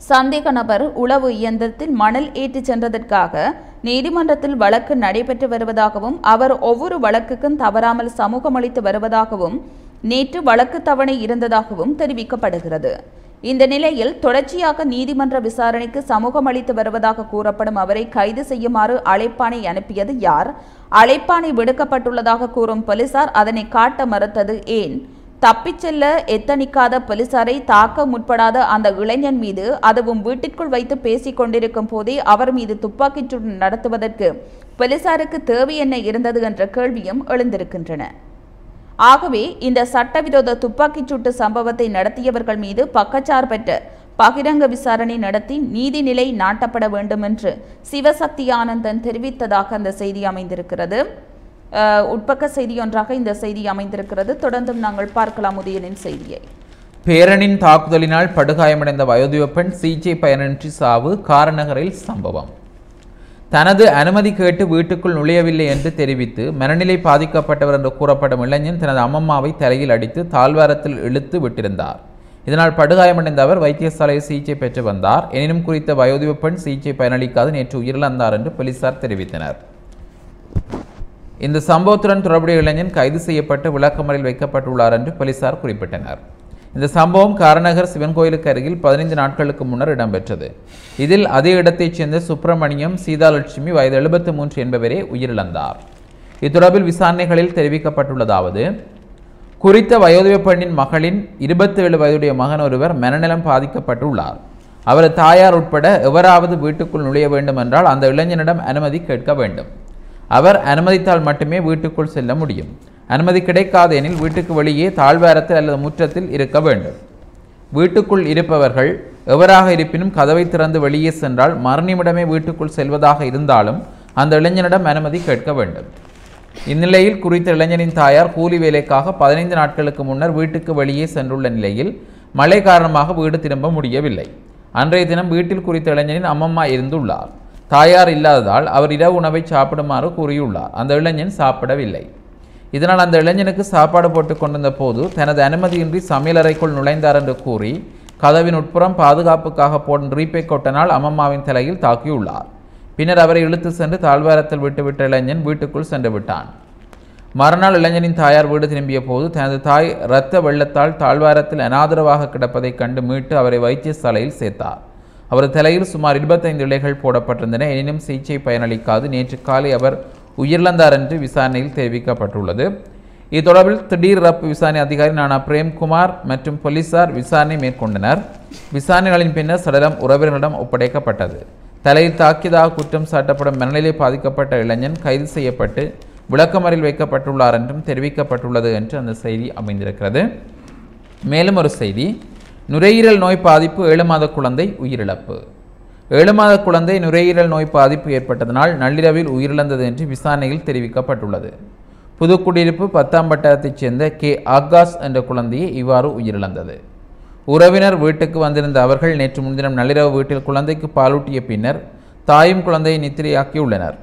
சந்தேக நபர் உளவு இயந்திரத்தில் மணல் ஏற்றிச் சென்றதற்காக நீதிமன்றத்தில் வழக்கு நடைபெற்று வருவதாகவும் அவர் ஒவ்வொரு வழக்குக்கும் தவறாமல் சமூகம் அளித்து வருவதாகவும் நேற்று வழக்கு தவணை இருந்ததாகவும் தெரிவிக்கப்படுகிறது. இந்த நிலையில் தொடர்ச்சியாக நீதிமன்ற விசாரணைக்கு சமூகம் அளித்து வருவதாக கூறப்படும் அவரை கைது செய்யுமாறு அழைப்பாணை அனுப்பியது யார்? அழைப்பாணை விடுக்கப்பட்டுள்ளதாக கூறும் போலீசார் அதனை காட்ட மறுத்தது ஏன்? தப்பிச் செல்ல எத்தனிக்காத போலீசாரை தாக்க முற்படாத அந்த இளைஞன் மீது அதுவும் வீட்டிற்குள் வைத்து பேசிக் கொண்டிருக்கும் போதே அவர் மீது துப்பாக்கிச் சூடு நடத்துவதற்கு போலீசாருக்கு தேவை என்ன இருந்தது என்ற கேள்வியும் எழுந்திருக்கின்றன. ஆகவே இந்த சட்டவிரோத துப்பாக்கிச் சூட்டு சம்பவத்தை நடத்தியவர்கள் மீது பக்கச்சார்பற்ற பகிரங்க விசாரணை நடத்தி நீதிநிலை நாட்டப்பட வேண்டும் என்று சிவசக்தி ஆனந்தன் தெரிவித்ததாக அந்த செய்தி அமைந்திருக்கிறது. உட்பக்க செய்தி ஒன்றாக இந்த செய்தி அமைந்திருக்கிறது. தொடர்ந்தும் நாங்கள் பார்க்கலாம் உதயனின் செய்தியை. பேரனின் தாக்குதலினால் படுகாயமடைந்த வயோதிப பெண் சிகிச்சை பயனின்றி சாவு காரநகரில் சம்பவம். தனது அனுமதி கேட்டு வீட்டுக்குள் நுழையவில்லை என்று தெரிவித்து மனநிலை பாதிக்கப்பட்டவர் என்று கூறப்படும் இளைஞன் தனது அம்மம்மாவை தலையில் அடித்து தாழ்வாரத்தில் இழுத்து விட்டிருந்தார். இதனால் படுகாயமடைந்த அவர் வைத்தியசாலையில் சிகிச்சை பெற்று வந்தார். எனினும் குறித்த வயோதிப பெண் சிகிச்சை பயனளிக்காது. நேற்று உயிரிழந்தார் என்று போலீசார் தெரிவித்தனர். இந்த சம்பவத்துடன் தொடர்புடைய இளைஞன் கைது செய்யப்பட்டு விளக்கமறையில் வைக்கப்பட்டுள்ளார் என்று போலீசார் குறிப்பிட்டனர். இந்த சம்பவம் காரநகர் சிவன் கோயிலுக்கு அருகில் பதினைந்து நாட்களுக்கு முன்னர் இடம்பெற்றது. இதில் அதே இடத்தைச் சேர்ந்த சுப்பிரமணியம் சீதாலட்சுமி வயது எழுபத்து மூன்று என்பவரே உயிரிழந்தார். இத்தொடர்பில் விசாரணைகளில் தெரிவிக்கப்பட்டுள்ளதாவது குறித்த வயோதிப பெண்ணின் மகளின் இருபத்தேழு வயதுடைய மகன் ஒருவர் மனநலம் பாதிக்கப்பட்டுள்ளார். அவரது தாயார் உட்பட எவராவது வீட்டுக்குள் நுழைய வேண்டும் என்றால் அந்த இளைஞனிடம் அனுமதி கேட்க வேண்டும். அவர் அனுமதித்தால் மட்டுமே வீட்டுக்குள் செல்ல முடியும். அனுமதி கிடைக்காது எனில் வீட்டுக்கு வெளியே தாழ்வாரத்தில் அல்லது முற்றத்தில் இருக்க வேண்டும். வீட்டுக்குள் இருப்பவர்கள் எவராக இருப்பினும் கதவை திறந்து வெளியே சென்றால் மரணிமிடமே வீட்டுக்குள் செல்வதாக இருந்தாலும் அந்த இளைஞனிடம் அனுமதி கேட்க வேண்டும். இந்நிலையில் குறித்த இளைஞனின் தாயார் கூலி வேலைக்காக பதினைந்து நாட்களுக்கு முன்னர் வீட்டுக்கு வெளியே சென்றுள்ள நிலையில் மழை காரணமாக வீடு திரும்ப முடியவில்லை. அன்றைய தினம் வீட்டில் குறித்த இளைஞனின் அம்மம்மா இருந்துள்ளார். தாயார் இல்லாததால் அவர் இரவு உணவை சாப்பிடுமாறு கூறியுள்ளார். அந்த இளைஞன் சாப்பிடவில்லை. இதனால் அந்த இளைஞனுக்கு சாப்பாடு போட்டு கொண்டிருந்த போது தனது அனுமதியின்றி சமையலறைக்குள் நுழைந்தார் என்று கூறி கதவின் உட்புறம் பாதுகாப்புக்காக போடும் ரீபே கொட்டனால் அம்மம்மாவின் தலையில் தாக்கியுள்ளார். பின்னர் அவரை இழுத்து சென்று தாழ்வாரத்தில் விட்டுவிட்ட இளைஞன் வீட்டுக்குள் சென்று விட்டான். மறுநாள் இளைஞனின் தாயார் வீடு திரும்பிய போது தனது தாய் இரத்த வெள்ளத்தால் தாழ்வாரத்தில் அனாதரவாக கிடப்பதைக் கண்டு மீட்டு அவரை வைத்தியசாலையில் சேர்த்தார். அவரது தலையில் சுமார் இருபத்தைந்து இலைகள் போடப்பட்டிருந்தன. எனினும் சிகிச்சை பயனளிக்காது. நேற்று காலை அவர் உயிரிழந்தார் என்று விசாரணையில் தெரிவிக்கப்பட்டுள்ளது. இது தொடர்பில் திடீர் ரப்பு விசாரணை அதிகாரி நானா பிரேம்குமார் மற்றும் போலீசார் விசாரணை மேற்கொண்டனர். விசாரணைகளின் பின்னர் சடலம் உறவினர்களிடம் ஒப்படைக்கப்பட்டது. தலையில் தாக்கியதாக குற்றம் சாட்டப்படும் மனநிலை பாதிக்கப்பட்ட இளைஞன் கைது செய்யப்பட்டு விளக்கமறில் வைக்கப்பட்டுள்ளார் என்றும் தெரிவிக்கப்பட்டுள்ளது என்று அந்த செய்தி அமைந்திருக்கிறது. மேலும் ஒரு செய்தி. நுரையீரல் நோய் பாதிப்பு ஏழு மாத குழந்தை உயிரிழப்பு. ஏழு மாத குழந்தை நுரையீரல் நோய் பாதிப்பு ஏற்பட்டதனால் நள்ளிரவில் உயிரிழந்தது என்று விசாரணையில் தெரிவிக்கப்பட்டுள்ளது. புதுக்குடியிருப்பு பத்தாம் வட்டாரத்தைச் சேர்ந்த கே. ஆகாஸ் என்ற குழந்தையை இவ்வாறு உயிரிழந்தது. உறவினர் வீட்டுக்கு வந்திருந்த அவர்கள் நேற்று முன்தினம் நள்ளிரவு வீட்டில் குழந்தைக்கு பாலூட்டிய பின்னர் தாயும் குழந்தையை நித்திரையாக்கியுள்ளனர்.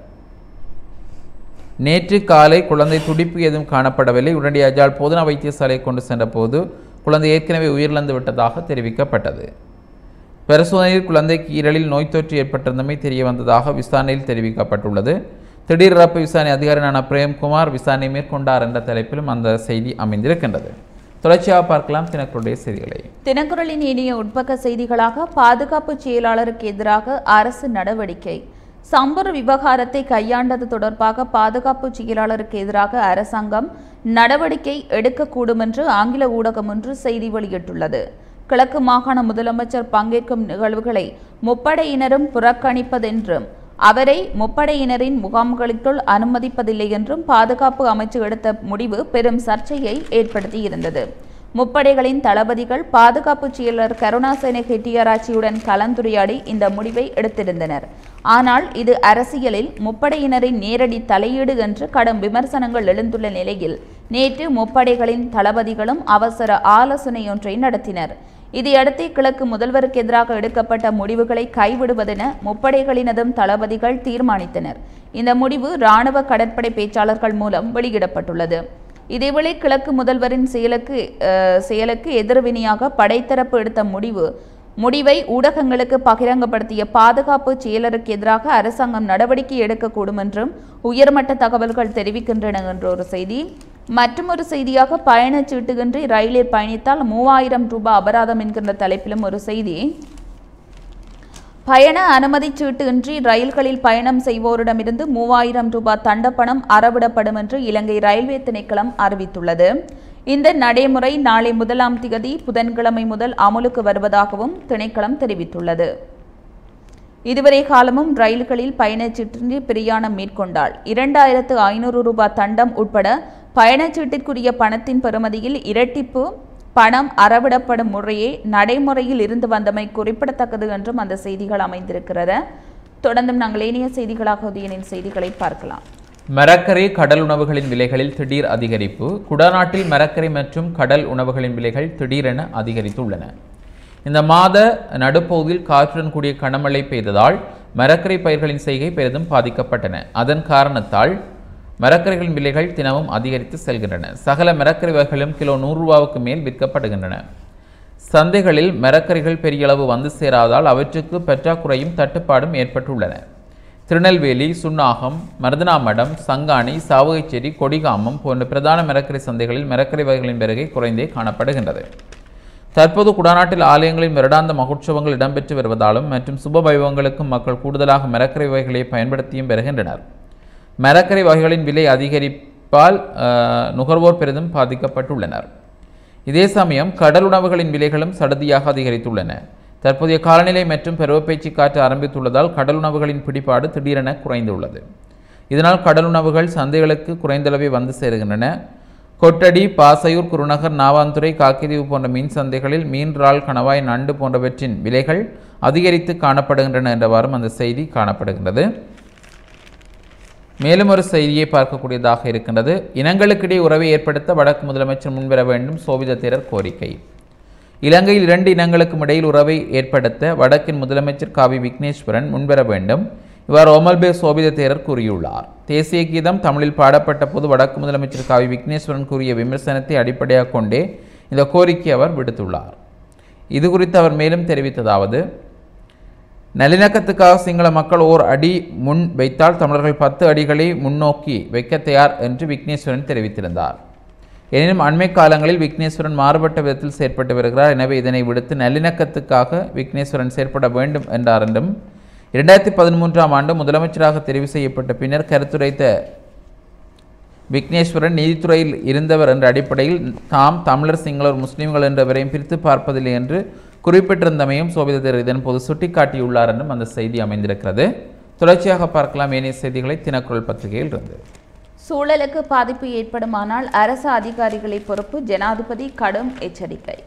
நேற்று காலை குழந்தை துடிப்பு எதுவும் காணப்படவில்லை. உடனடியாக அஜால் போதனா வைத்தியசாலை கொண்டு சென்றபோது குழந்தை ஏற்கனவே உயிரிழந்து விட்டதாக தெரிவிக்கப்பட்டது. பரிசோதனையில் குழந்தைக்கு ஈரலில் நோய் தொற்று ஏற்பட்டிருந்தமை தெரிய வந்ததாக விசாரணையில் தெரிவிக்கப்பட்டுள்ளது. திடீர் இறப்பு விசாரணை அதிகாரியான பிரேம்குமார் விசாரணை மேற்கொண்டார் என்ற தலைப்பிலும் அந்த செய்தி அமைந்திருக்கின்றது. தொடர்ச்சியாக பார்க்கலாம் தினக்குருடைய செய்திகளை. தினக்குரலின் இனிய உட்பக்க செய்திகளாக பாதுகாப்பு செயலாளருக்கு எதிராக அரசு நடவடிக்கை. சம்பூர் விவகாரத்தை கையாண்டது தொடர்பாக பாதுகாப்பு செயலாளருக்கு எதிராக அரசாங்கம் நடவடிக்கை எடுக்கக்கூடும் என்று ஆங்கில ஊடகம் ஒன்று செய்தி வெளியிட்டுள்ளது. கிழக்கு மாகாண முதலமைச்சர் பங்கேற்கும் நிகழ்வுகளை முப்படையினரும் புறக்கணிப்பதென்றும் அவரை முப்படையினரின் முகாம்களுக்குள் அனுமதிப்பதில்லை என்றும் பாதுகாப்பு அமைச்சு எடுத்த முடிவு பெரும் சர்ச்சையை ஏற்படுத்தியிருந்தது. முப்படைகளின் தளபதிகள் பாதுகாப்பு செயலர் கருணாசேன ஹெட்டியராச்சியுடன் கலந்துரையாடி இந்த முடிவை எடுத்திருந்தனர். ஆனால் இது அரசியலில் முப்படையினரின் நேரடி தலையீடு என்று கடும் விமர்சனங்கள் எழுந்துள்ள நிலையில் நேற்று முப்படைகளின் தளபதிகளும் அவசர ஆலோசனையொன்றை நடத்தினர். இதையடுத்து கிழக்கு முதல்வருக்கு எதிராக எடுக்கப்பட்ட முடிவுகளை கைவிடுவதென முப்படைகளினதும் தளபதிகள் தீர்மானித்தனர். இந்த முடிவு இராணுவ கடற்படை பேச்சாளர்கள் மூலம் வெளியிடப்பட்டுள்ளது. இதேவேளை கிழக்கு முதல்வரின் செயலுக்கு செயலுக்கு எதிர்வினையாக படைத்தரப்பு எடுத்த முடிவு முடிவை ஊடகங்களுக்கு பகிரங்கப்படுத்திய பாதுகாப்பு செயலருக்கு எதிராக அரசாங்கம் நடவடிக்கை எடுக்கக்கூடும் என்றும் உயர்மட்ட தகவல்கள் தெரிவிக்கின்றன என்ற ஒரு செய்தி. மற்றொரு செய்தியாக பயணச்சீட்டுகின்றி ரயிலில் பயணித்தால் மூவாயிரம் ரூபாய் அபராதம் என்கின்ற தலைப்பிலும் ஒரு செய்தி. பயண அனுமதி சீட்டு இன்றி ரயில்களில் பயணம் செய்வோரிடமிருந்து மூவாயிரம் ரூபாய் தண்டப்பணம் அறவிடப்படும் என்று இலங்கை ரயில்வே திணைக்களம் அறிவித்துள்ளது. இந்த நடைமுறை நாளை முதலாம் திகதி புதன்கிழமை முதல் அமலுக்கு வருவதாகவும் திணைக்களம் தெரிவித்துள்ளது. இதுவரை காலமும் ரயில்களில் பயணச்சீட்டின்றி பிரயாணம் மேற்கொண்டால் இரண்டாயிரத்து ஐநூறு ரூபாய் தண்டம் உட்பட பயணச்சீட்டிற்குரிய பணத்தின் பெறுமதியில் இரட்டிப்பு பணம் அறவிடப்படும் முறையே நடைமுறையில் இருந்து வந்தமை குறிப்பிடத்தக்கது என்றும் அந்த செய்திகள் அமைந்திருக்கிறது. தொடர்ந்தும் நாங்கள் ஏனைய செய்திகளாக உதயனின் செய்திகளை பார்க்கலாம். மரக்கரை கடல் உணவுகளின் விலைகளில் திடீர் அதிகரிப்பு குடநாட்டில் மரக்கரை மற்றும் கடல் உணவுகளின் விலைகள் திடீரென அதிகரித்துள்ளன. இந்த மாத நடுப்பகுதியில் காற்றுடன் கூடிய கனமழை பெய்ததால் மரக்கரை பயிர்களின் செய்கை பெரிதும் பாதிக்கப்பட்டன. அதன் காரணத்தால் மரக்கறிகளின் விலைகள் தினமும் அதிகரித்து செல்கின்றன. சகல மரக்கறி வகைகளும் கிலோ நூறுரூவாவுக்கு மேல் விற்கப்படுகின்றன. சந்தைகளில் மரக்கறிகள் பெரிய அளவு வந்து சேராதால் அவற்றுக்கு பற்றாக்குறையும் தட்டுப்பாடும் ஏற்பட்டுள்ளன. திருநெல்வேலி சுன்னாகம் மருதனாமடம் சங்காணி சாவகைச்சேரி கொடிகாமம் போன்ற பிரதான மரக்கறி சந்தைகளில் மரக்கறி வகைகளின் வருகை குறைந்தே காணப்படுகின்றது. தற்போது குடாநாட்டில் ஆலயங்களின் வருடாந்த மகோற்சவங்கள் இடம்பெற்று வருவதாலும் மற்றும் சுப வைபவங்களுக்கும் மக்கள் கூடுதலாக மரக்கறி வகைகளை பயன்படுத்தியும் வருகின்றனர். மரக்கரை வகைகளின் விலை அதிகரிப்பால் நுகர்வோர் பெரிதும் பாதிக்கப்பட்டுள்ளனர். இதே சமயம் கடல் உணவுகளின் விலைகளும் சடதியாக அதிகரித்துள்ளன. தற்போதைய காலநிலை மற்றும் பருவப்பேச்சு காற்று ஆரம்பித்துள்ளதால் கடல் உணவுகளின் பிடிபாடு திடீரென குறைந்துள்ளது. இதனால் கடல் உணவுகள் சந்தைகளுக்கு குறைந்தளவே வந்து சேருகின்றன. கொட்டடி பாசையூர் குருநகர் நாவாந்துறை காக்கிதீவு போன்ற மீன் சந்தைகளில் மீன் இறால் கணவாய் நண்டு போன்றவற்றின் விலைகள் அதிகரித்து காணப்படுகின்றன என்றவாறும் அந்த செய்தி காணப்படுகின்றது. மேலும் ஒரு செய்தியை பார்க்கக்கூடியதாக இருக்கின்றது. இனங்களுக்கிடையே உறவை ஏற்படுத்த வடக்கு முதலமைச்சர் முன்வர வேண்டும் சோபித தேரர் கோரிக்கை. இலங்கையில் இரண்டு இனங்களுக்கும் இடையில் உறவை ஏற்படுத்த வடக்கின் முதலமைச்சர் காவி விக்னேஸ்வரன் முன்வர வேண்டும். இவர் ஓமல்பே சோபித தேரர் கூறியுள்ளார். தேசிய கீதம் தமிழில் பாடப்பட்ட போது வடக்கு முதலமைச்சர் காவி விக்னேஸ்வரன் கூறிய விமர்சனத்தை அடிப்படையாக கொண்டே இந்த கோரிக்கை அவர் விடுத்துள்ளார். இது குறித்து அவர் மேலும் தெரிவித்ததாவது நல்லிணக்கத்துக்காக சிங்கள மக்கள் ஓர் அடி முன் வைத்தால் தமிழர்கள் பத்து அடிகளை முன்னோக்கி வைக்க தயார் என்று விக்னேஸ்வரன் தெரிவித்திருந்தார். எனினும் அண்மை காலங்களில் விக்னேஸ்வரன் மாறுபட்ட விதத்தில் செயற்பட்டு வருகிறார். எனவே இதனை விடுத்து நல்லிணக்கத்துக்காக விக்னேஸ்வரன் செயற்பட வேண்டும் என்றார் என்றும் இரண்டாயிரத்தி பதிமூன்றாம் ஆண்டு முதலமைச்சராக தெரிவு செய்யப்பட்ட பின்னர் கருத்துரைத்த விக்னேஸ்வரன் நீதித்துறையில் இருந்தவர் என்ற அடிப்படையில் தாம் தமிழர் சிங்களர் முஸ்லீம்கள் என்றவரையும் பிரித்து பார்ப்பதில்லை என்று குறிப்பிட்டிருந்தமையும் சோபிதர் இதன்போது சுட்டிக்காட்டியுள்ளார் என்றும் அந்த செய்தி அமைந்திருக்கிறது. தொடர்ச்சியாக பார்க்கலாம். ஏனைய செய்திகளை தினக்குரல் பத்திரிகையில் இருந்து. சூழலுக்கு பாதிப்பு ஏற்படுமானால் அரசு அதிகாரிகளை பொறுப்பு ஜனாதிபதி கடும் எச்சரிக்கை.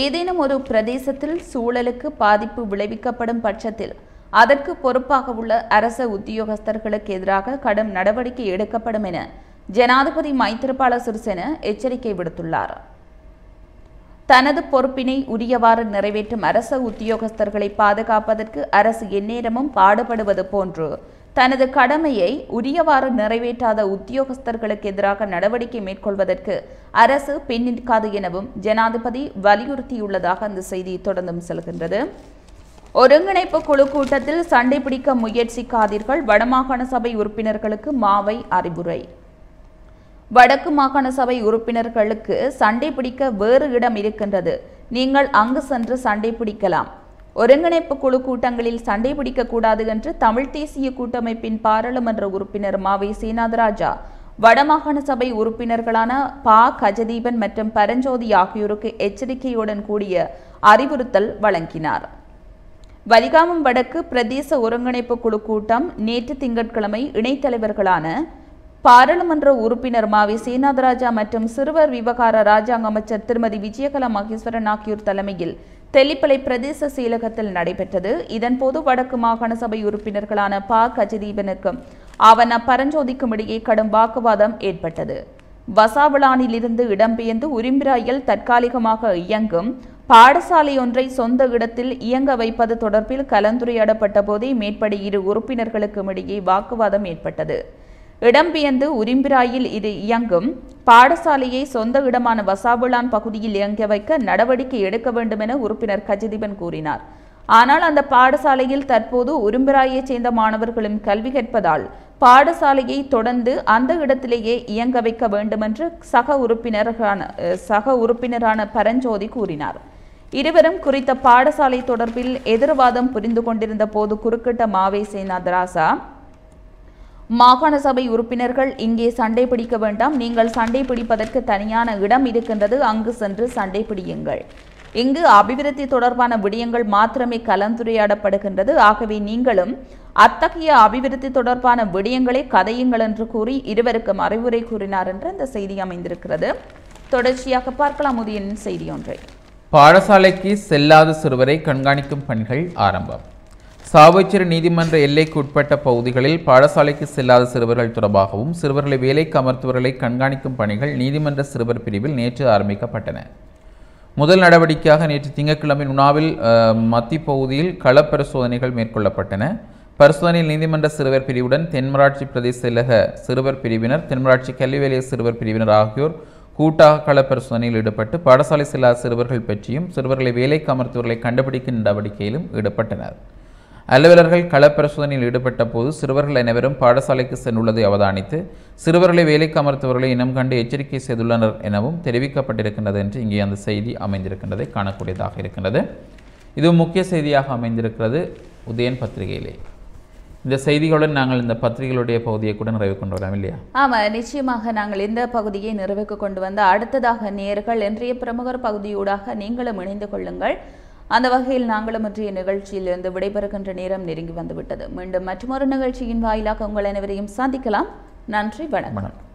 ஏதேனும் ஒரு பிரதேசத்தில் சூழலுக்கு பாதிப்பு விளைவிக்கப்படும் பட்சத்தில் அதற்கு பொறுப்பாக உள்ள அரச உத்தியோகஸ்தர்களுக்கு எதிராக கடும் நடவடிக்கை எடுக்கப்படும் என ஜனாதிபதி மைத்திரிபால சிறிசேன எச்சரிக்கை விடுத்துள்ளார். தனது பொறுப்பினை உரியவாறு நிறைவேற்றும் அரச உத்தியோகஸ்தர்களை பாதுகாப்பதற்கு அரசு எந்நேரமும் பாடுபடுவது போன்று தனது கடமையை உரியவாறு நிறைவேற்றாத உத்தியோகஸ்தர்களுக்கு எதிராக நடவடிக்கை மேற்கொள்வதற்கு அரசு பின்னிற்காது எனவும் ஜனாதிபதி வலியுறுத்தியுள்ளதாக அந்த செய்தி தொடர்ந்தும் செல்கின்றது. ஒருங்கிணைப்பு குழு கூட்டத்தில் சண்டை பிடிக்க முயற்சிக்காதீர்கள். வடமாகாண சபை உறுப்பினர்களுக்கு மாவை அறிவுரை. வடக்கு மாகாண சபை உறுப்பினர்களுக்கு சண்டை பிடிக்க வேறு இடம் இருக்கின்றது. நீங்கள் அங்கு சென்று சண்டை பிடிக்கலாம். ஒருங்கிணைப்பு குழு கூட்டங்களில் சண்டை பிடிக்கக்கூடாது என்று தமிழ் தேசிய கூட்டமைப்பின் பாராளுமன்ற உறுப்பினர் மாவை சீனாதராஜா வடமாகாண சபை உறுப்பினர்களான பா. கஜதீபன் மற்றும் பரஞ்சோதி ஆகியோருக்கு எச்சரிக்கையுடன் கூடிய அறிவுறுத்தல் வழங்கினார். வலிகாமம் வடக்கு பிரதேச ஒருங்கிணைப்பு குழு கூட்டம் நேற்று திங்கட்கிழமை இணைத்தலைவர்களான பாராளுமன்ற உறுப்பினர் மாவி சீனாதராஜா மற்றும் சிறுவர் விவகார ராஜாங்க அமைச்சர் திருமதி விஜயகலா மகேஸ்வரன் ஆகியோர் தலைமையில் தெல்லிப்பளை பிரதேச செயலகத்தில் நடைபெற்றது. இதன்போது வடக்கு மாகாண சபை உறுப்பினர்களான ப. கஜதீபனுக்கும் அவன பரஞ்சோதிக்கும் இடையே கடும் வாக்குவாதம் ஏற்பட்டது. வசாவளானிலிருந்து இடம்பெயர்ந்து உரிம்பிராயில் தற்காலிகமாக இயங்கும் பாடசாலை ஒன்றை சொந்த இடத்தில் இயங்க வைப்பது தொடர்பில் கலந்துரையாடப்பட்ட போதே மேற்படி இரு உறுப்பினர்களுக்கும் இடையே வாக்குவாதம் ஏற்பட்டது. இடம்பெயர்ந்து உரிம்பிராயில் இது இயங்கும். பாடசாலையை சொந்த இடமான வசாபுலான் பகுதியில் இயங்க வைக்க நடவடிக்கை எடுக்க வேண்டும் என உறுப்பினர் கஜதீபன் கூறினார். ஆனால் அந்த பாடசாலையில் தற்போது உரும்பிராயைச் சேர்ந்த மாணவர்களும் கல்வி கற்பதால் பாடசாலையை தொடர்ந்து அந்த இடத்திலேயே இயங்க வைக்க வேண்டுமென்று சக உறுப்பினரான அஹ், சக உறுப்பினரான பரஞ்சோதி கூறினார். இருவரும் குறித்த பாடசாலை தொடர்பில் எதிர்வாதம் புரிந்து கொண்டிருந்த போது குறுக்கிட்ட மாவை சேனாதராசா மாகாண சபை உறுப்பினர்கள் இங்கே சண்டை பிடிக்க வேண்டாம். நீங்கள் சண்டை பிடிப்பதற்கு தனியான இடம் இருக்கின்றது. அங்கு சென்று சண்டை பிடியுங்கள். இங்கு அபிவிருத்தி தொடர்பான விடயங்கள் மாத்திரமே கலந்துரையாடப்படுகின்றது. ஆகவே நீங்களும் அத்தகைய அபிவிருத்தி தொடர்பான விடயங்களை கதையுங்கள் என்று கூறி இருவருக்கும் அறிவுரை கூறினார் என்று அந்த செய்தி அமைந்திருக்கிறது. தொடர்ச்சியாக பார்க்கலாம். உதயனின் செய்தி ஒன்றை. பாடசாலைக்கு செல்லாத சிறுவரை கண்காணிக்கும் பணிகள் ஆரம்பம். சாவச்சேரி நீதிமன்ற எல்லைக்கு உட்பட்ட பகுதிகளில் பாடசாலைக்கு செல்லாத சிறுவர்கள் தொடர்பாகவும் சிறுவர்களை வேலைக்கு அமர்த்துவர்களை கண்காணிக்கும் பணிகள் நீதிமன்ற சிறுவர் பிரிவில் நேற்று ஆரம்பிக்கப்பட்டன. முதல் நடவடிக்கையாக நேற்று திங்கட்கிழமை உணாவில் மத்தி பகுதியில் கள பரிசோதனைகள் மேற்கொள்ளப்பட்டன. பரிசோதனையில் நீதிமன்ற சிறுவர் பிரிவுடன் தென்மராட்சி பிரதேச செயலக சிறுவர் பிரிவினர் தென்மராட்சி கல்விவேலிய சிறுவர் பிரிவினர் ஆகியோர் கூட்டாக கள பரிசோதனையில் ஈடுபட்டு பாடசாலை செல்லாத சிறுவர்கள் பற்றியும் சிறுவர்களை வேலைக்கு அமர்த்துவர்களை கண்டுபிடிக்கும் நடவடிக்கையிலும் ஈடுபட்டனர். அலுவலர்கள் களப்பிரசோதனையில் ஈடுபட்ட போது சிறுவர்கள் அனைவரும் பாடசாலைக்கு சென்றுள்ளதை அவதானித்து சிறுவர்களை வேலைக்கு அமர்த்துவர்களை இனம் கண்டு எச்சரிக்கை செய்துள்ளனர் எனவும் தெரிவிக்கப்பட்டிருக்கின்றது என்று இங்கே அந்த செய்தி அமைந்திருக்கின்றதை காணக்கூடியதாக இருக்கின்றது. இது முக்கிய செய்தியாக அமைந்திருக்கிறது உதயன் பத்திரிகையிலே. இந்த செய்திகளுடன் நாங்கள் இந்த பத்திரிகைகளுடைய பகுதியை கூட நிறைவு கொண்டு வரலாம் இல்லையா? ஆமா நிச்சயமாக நாங்கள் இந்த பகுதியை நிறைவுக்கு கொண்டு வந்த அடுத்ததாக நேர்கள் இன்றைய பிரமுகர் பகுதியூடாக நீங்களும் இணைந்து கொள்ளுங்கள். அந்த வகையில் நாங்களும் இன்றைய நிகழ்ச்சியிலிருந்து விடைபெறுகின்ற நேரம் நெருங்கி வந்துவிட்டது. மீண்டும் மற்றொரு நிகழ்ச்சியின் வாயிலாக உங்கள் அனைவரையும் சந்திக்கலாம். நன்றி வணக்கம்.